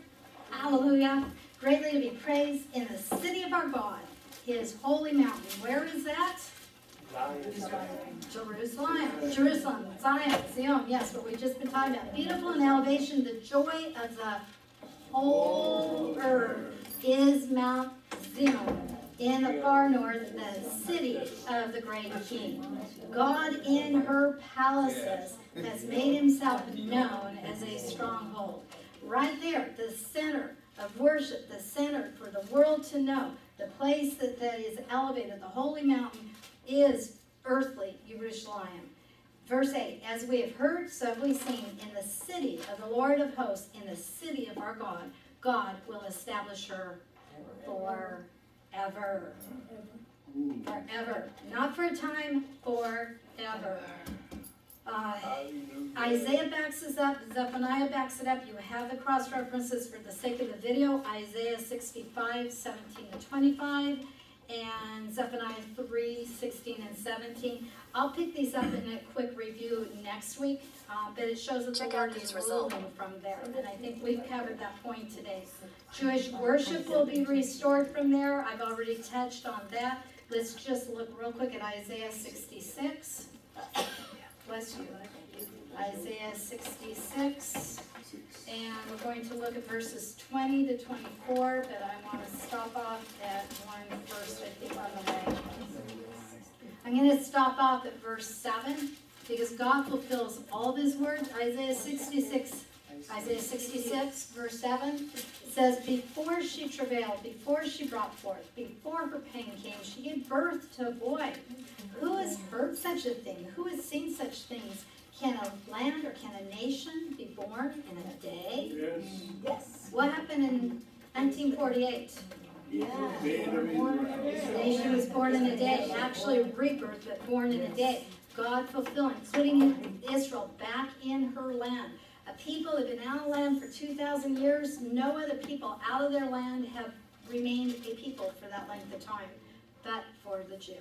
hallelujah, greatly to be praised in the city of our God, his holy mountain. Where is that? Jerusalem, Jerusalem, Zion, Zion, yes, what we've just been talking about. Beautiful in elevation, the joy of the whole earth is Mount Zion in the far north, the city of the great king. God in her palaces has made himself known as a stronghold. Right there, the center of worship, the center for the world to know, the place that, that is elevated, the holy mountain, is earthly Jerusalem. Verse 8 As we have heard, so have we seen, in the city of the Lord of hosts, in the city of our God, God will establish her forever. Forever. Not for a time, forever. Uh, Isaiah backs us up, Zephaniah backs it up. You have the cross references for the sake of the video. Isaiah 65, 17 to 25, and Zephaniah 3, 16 and 17. I'll pick these up in a quick review next week, uh, but it shows that the Check out Lord is this result. ruling from there. And I think we've covered that point today. Jewish worship will be restored from there. I've already touched on that. Let's just look real quick at Isaiah 66. Bless you. Isaiah 66. And we're going to look at verses 20 to 24, but I want to stop off at one verse, I think, on the way. I'm going to stop off at verse 7 because God fulfills all of his words. Isaiah 66, Isaiah 66, verse 7 says, Before she travailed, before she brought forth, before her pain came, she gave birth to a boy. Who has heard such a thing? Who has seen such things? Can a land or can a nation be born in a day? Yes. Yes. What happened in 1948? The nation was born in a day, actually rebirth, but born in a day. God fulfilling, putting Israel back in her land. A people that have been out of land for 2,000 years, no other people out of their land have remained a people for that length of time, but for the Jew.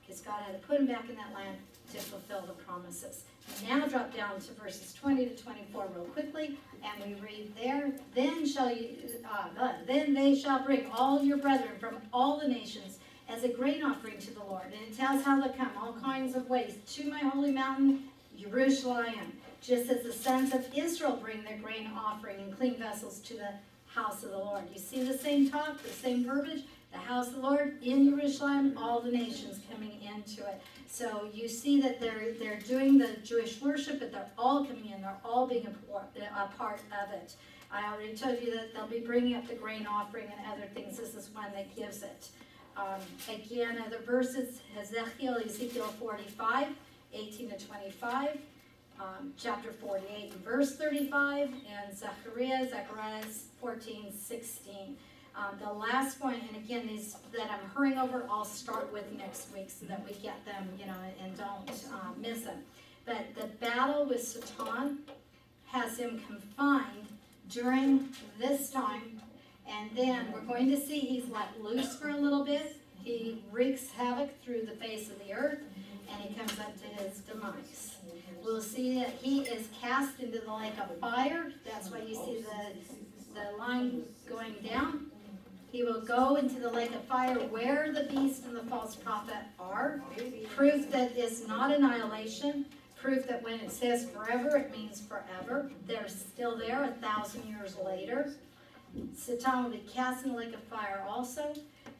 Because God had to put them back in that land to fulfill the promises. Now drop down to verses 20 to 24 real quickly, and we read there, Then shall you, uh, then they shall bring all your brethren from all the nations as a grain offering to the Lord. And it tells how they come all kinds of ways to my holy mountain, Jerusalem, just as the sons of Israel bring their grain offering and clean vessels to the house of the Lord. You see the same talk, the same verbiage, the house of the Lord in Jerusalem, all the nations coming into it. So you see that they're they're doing the Jewish worship, but they're all coming in. They're all being a, part of it. I already told you that they'll be bringing up the grain offering and other things. This is one that gives it. Um, again, other verses, Ezekiel, Ezekiel 45, 18 to 25, um, chapter 48, and verse 35, and Zechariah, Zechariah 14, 16. Um, the last and again, these that I'm hurrying over, I'll start with next week so that we get them, you know, and don't um, miss them. But the battle with Satan has him confined during this time, and then we're going to see he's let loose for a little bit. He wreaks havoc through the face of the earth, and he comes up to his demise. We'll see that he is cast into the lake of fire. That's why you see the the line going down. He will go into the lake of fire where the beast and the false prophet are. Proof that it's not annihilation. Proof that when it says forever, it means forever. They're still there a thousand years later. Satan will be cast in the lake of fire also.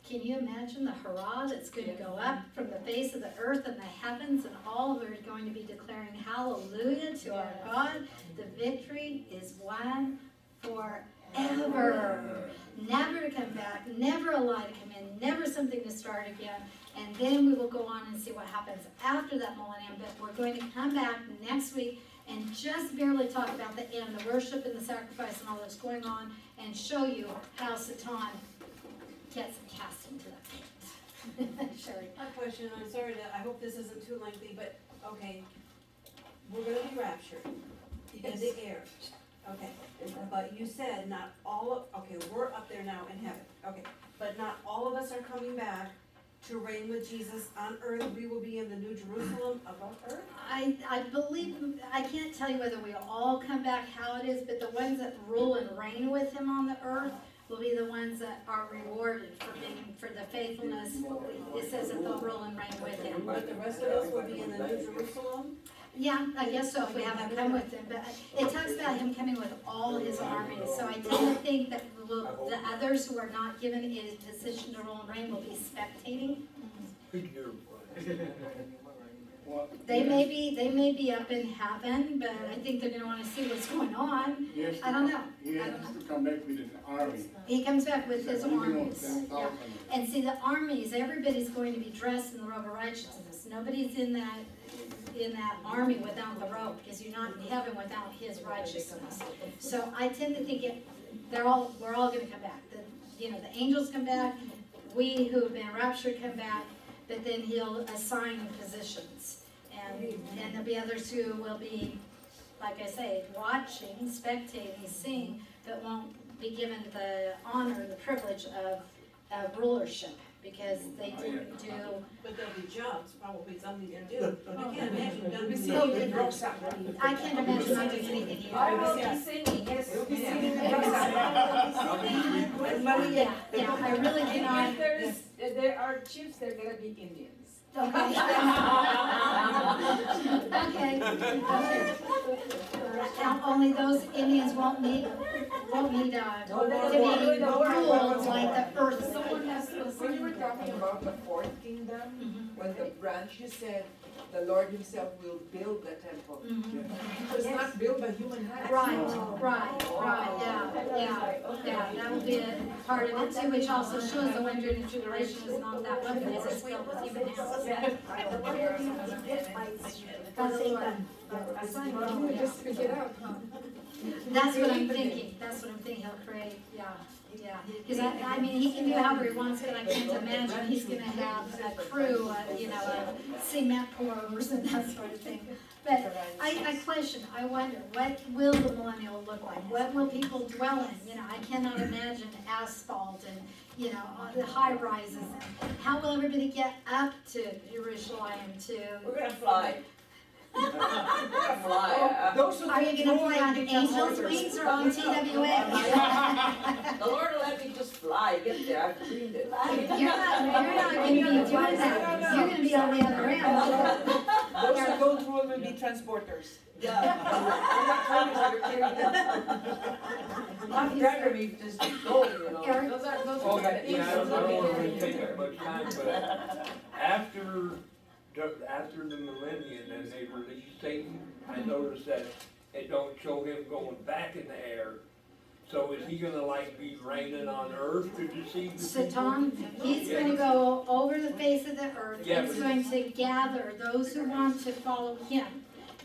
Can you imagine the hurrah that's going to go up from the face of the earth and the heavens, and all are going to be declaring hallelujah to our God? The victory is won forever. Never to come back, never a lie to come in, never something to start again. And then we will go on and see what happens after that millennium. But we're going to come back next week and just barely talk about the end, the worship and the sacrifice and all that's going on, and show you how Satan gets cast into that pit. [laughs] Sherry. A question, I'm sorry to, I hope this isn't too lengthy, but, okay, we're gonna be raptured in the air, okay, but you said not all of, okay, we're up there now in heaven, okay, but not all of us are coming back to reign with Jesus on earth, we will be in the new Jerusalem above earth? I, I believe, I can't tell you whether we all come back how it is, but the ones that rule and reign with him on the earth will be the ones that are rewarded for being, for the faithfulness. It says that they'll rule and reign with him. But the rest of us will be in the new Jerusalem? Yeah, I guess so, if we haven't come with him, but it talks about him coming with all his army armies, so I tend to think that will, the others who are not given a position to rule and reign will be spectating. They may be, they may be up in heaven, but I think they're gonna wanna see what's going on. he I don't know. He I has don't to come back with an army. He comes back with his Like, you know, armies, yeah. And see, the armies, everybody's going to be dressed in the robe of righteousness. Nobody's in that, in that army without the robe, because you're not in heaven without his righteousness. So I tend to think it, they're all, we're all gonna come back. The, you know, the angels come back, we who have been raptured come back, but then he'll assign positions. And, and there'll be others who will be, like I say, watching, spectating, seeing, but won't be given the honor, the privilege of, of rulership, because they didn't do, But there'll be jobs, probably something to do. I can't imagine done We with see Oh, it in yeah. Roxanne. I can't imagine not doing anything here. I will be singing, yes, we'll be singing in Roxanne. With Yeah, Maria. yeah, I really And cannot, if there is, if there are chiefs, they're gonna be Indians. okay. [laughs] Okay, okay. Now, only those Indians won't need, won't need, uh, to be ruled like the earth. Someone has, when you were talking about the fourth kingdom, Mhm, when the branch you said, the Lord himself will build the temple. mhm. It was not built by human hands. Right, right, right, yeah, yeah, yeah, that will be a part of it too, which also shows the one during the tribulation is not that one, because it's filled with human hands. The one. You just pick it? That's what I'm thinking, that's what I'm thinking, he'll create, yeah, yeah. Cause I, I mean, he can do however he wants, but I can't imagine he's gonna have a crew, uh, you know, of cement pourers [laughs] and that sort of thing. But I, I question, I wonder, what will the millennial look like? What will people dwell in? You know, I cannot imagine asphalt and, you know, uh, the high rises. and How will everybody get up to Jerusalem to? We're gonna fly. We're gonna fly. uh, Those who Are you take gonna joy fly on in the angel's wings or on TWA? The Lord will let me just fly, get there, I've dreamed it. You're not, you're not gonna be doing that, you're gonna be on the other end. Those who go through it will be transporters. Yeah. I'm not trying to carry them. I'm driving me just going, you know. Those are, those Oh, are. yeah, yeah, I don't, I don't wanna really take up much time, but after, the- after the millennium and they release Satan, I noticed that it don't show him going back in the air. So is he gonna like be reigning on earth to deceive the people? Satan, he's gonna go over the face of the earth, Yeah, he's but- going to gather those who want to follow him.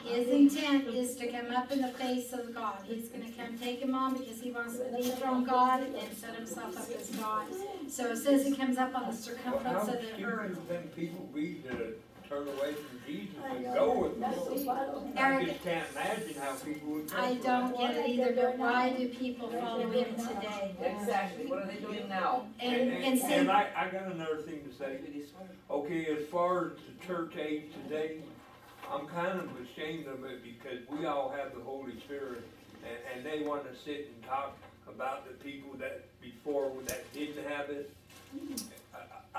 His intent is to come up in the face of God, he's gonna come take him on because he wants to dethrone God and set himself up as God. So it says he comes up on the Well, how circumference of the stupid earth. can people be to turn away from Jesus and go with him? I Eric, just can't imagine how people would. go I for don't get it either, but why do people follow him today? Exactly, what are they doing now? And, and see, And I, I got another thing to say. Okay, as far as the church age today, I'm kind of ashamed of it because we all have the Holy Spirit and, and they want to sit and talk about the people that before that didn't have it.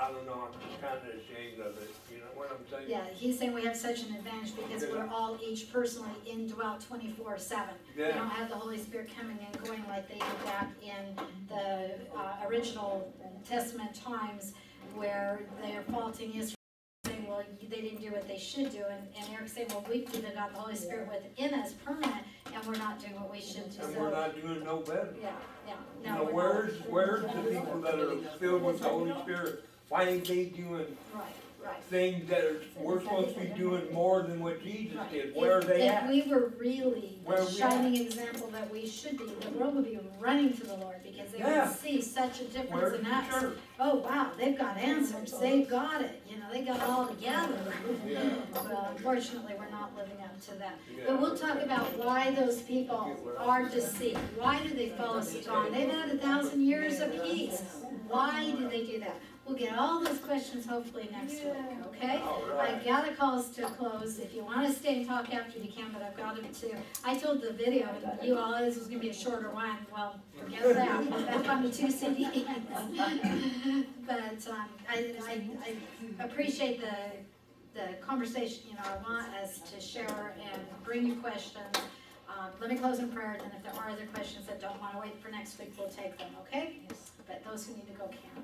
I, don't know, I'm just kind of ashamed of it, you know what I'm saying? yeah, he's saying we have such an advantage because we're all each personally indwelt twenty-four seven. We Yeah, don't have the Holy Spirit coming and going like they did back in the uh, original Testament times where they're faulting Israel, saying, well, you- they didn't do what they should do, and, and Eric's saying, well, we've got the Holy Spirit within us permanent, and we're not doing what we should do, and we're so, not doing no better. yeah, yeah, You no, know, we're not. where's, where's the people that are filled with the Holy Spirit? Why ain't they doing Right, right. things that are, we're supposed to be doing more than what Jesus Right. did? Where are If- they at? If we were really Where the we shining example that we should be, the world would be running to the Lord because they Yeah. would see such a difference in the us. church? Oh, wow, they've got answers, they've got it, you know, they got it all together. Yeah. Well, unfortunately, we're not living up to that. But we'll talk about why those people are deceived. Why do they follow Satan? They've had a thousand years of peace. Why do they do that? We'll get all those questions hopefully next week, okay? All I right. gotta call us to a close. If you wanna stay and talk after you can, but I've got it to. I told the video, you all, this was gonna be a shorter one. Well, forget that. [laughs] Back on the two CDs. But, um, I, I, I appreciate the, the conversation, you know, I want us to share and bring you questions. Um, let me close in prayer, and then if there are other questions that don't wanna wait for next week, we'll take them, okay? But those who need to go can.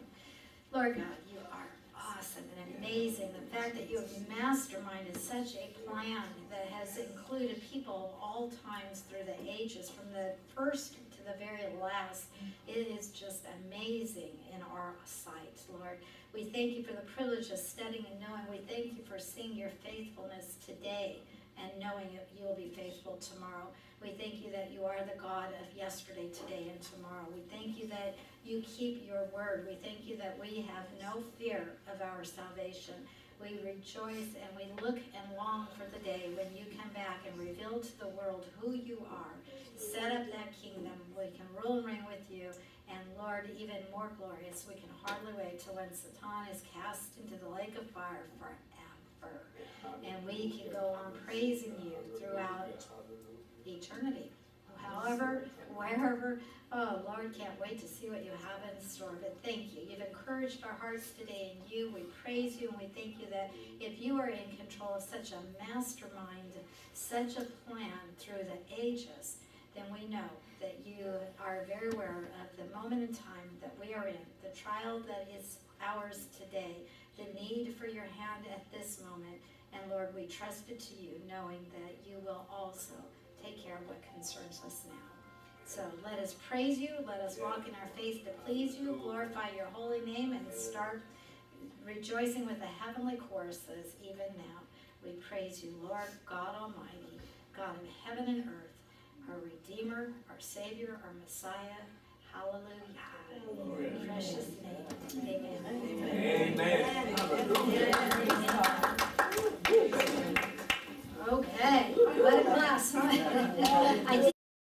Lord God, you are awesome and amazing. The fact that you have masterminded such a plan that has included people of all times through the ages, from the first to the very last, it is just amazing in our sight, Lord. We thank you for the privilege of studying and knowing. We thank you for seeing your faithfulness today and knowing that you will be faithful tomorrow. We thank you that you are the God of yesterday, today, and tomorrow. We thank you that you keep your word. We thank you that we have no fear of our salvation. We rejoice and we look and long for the day when you come back and reveal to the world who you are. Set up that kingdom. We can rule and reign with you. And Lord, even more glorious, we can hardly wait till when Satan is cast into the lake of fire forever. And we can go on praising you throughout eternity. However, wherever, oh Lord, can't wait to see what you have in store. But thank you. You've encouraged our hearts today in you. We praise you and we thank you that if you are in control of such a mastermind, such a plan through the ages, then we know that you are very aware of the moment in time that we are in, the trial that is ours today, the need for your hand at this moment. And Lord, we trust it to you, knowing that you will also take care of what concerns us now. So let us praise you, let us walk in our faith to please you, glorify your holy name, and start rejoicing with the heavenly choruses even now. We praise you, Lord God Almighty, God of heaven and earth, our Redeemer, our Savior, our Messiah. Hallelujah. In precious name. Amen. Amen. Okay, what a class. Did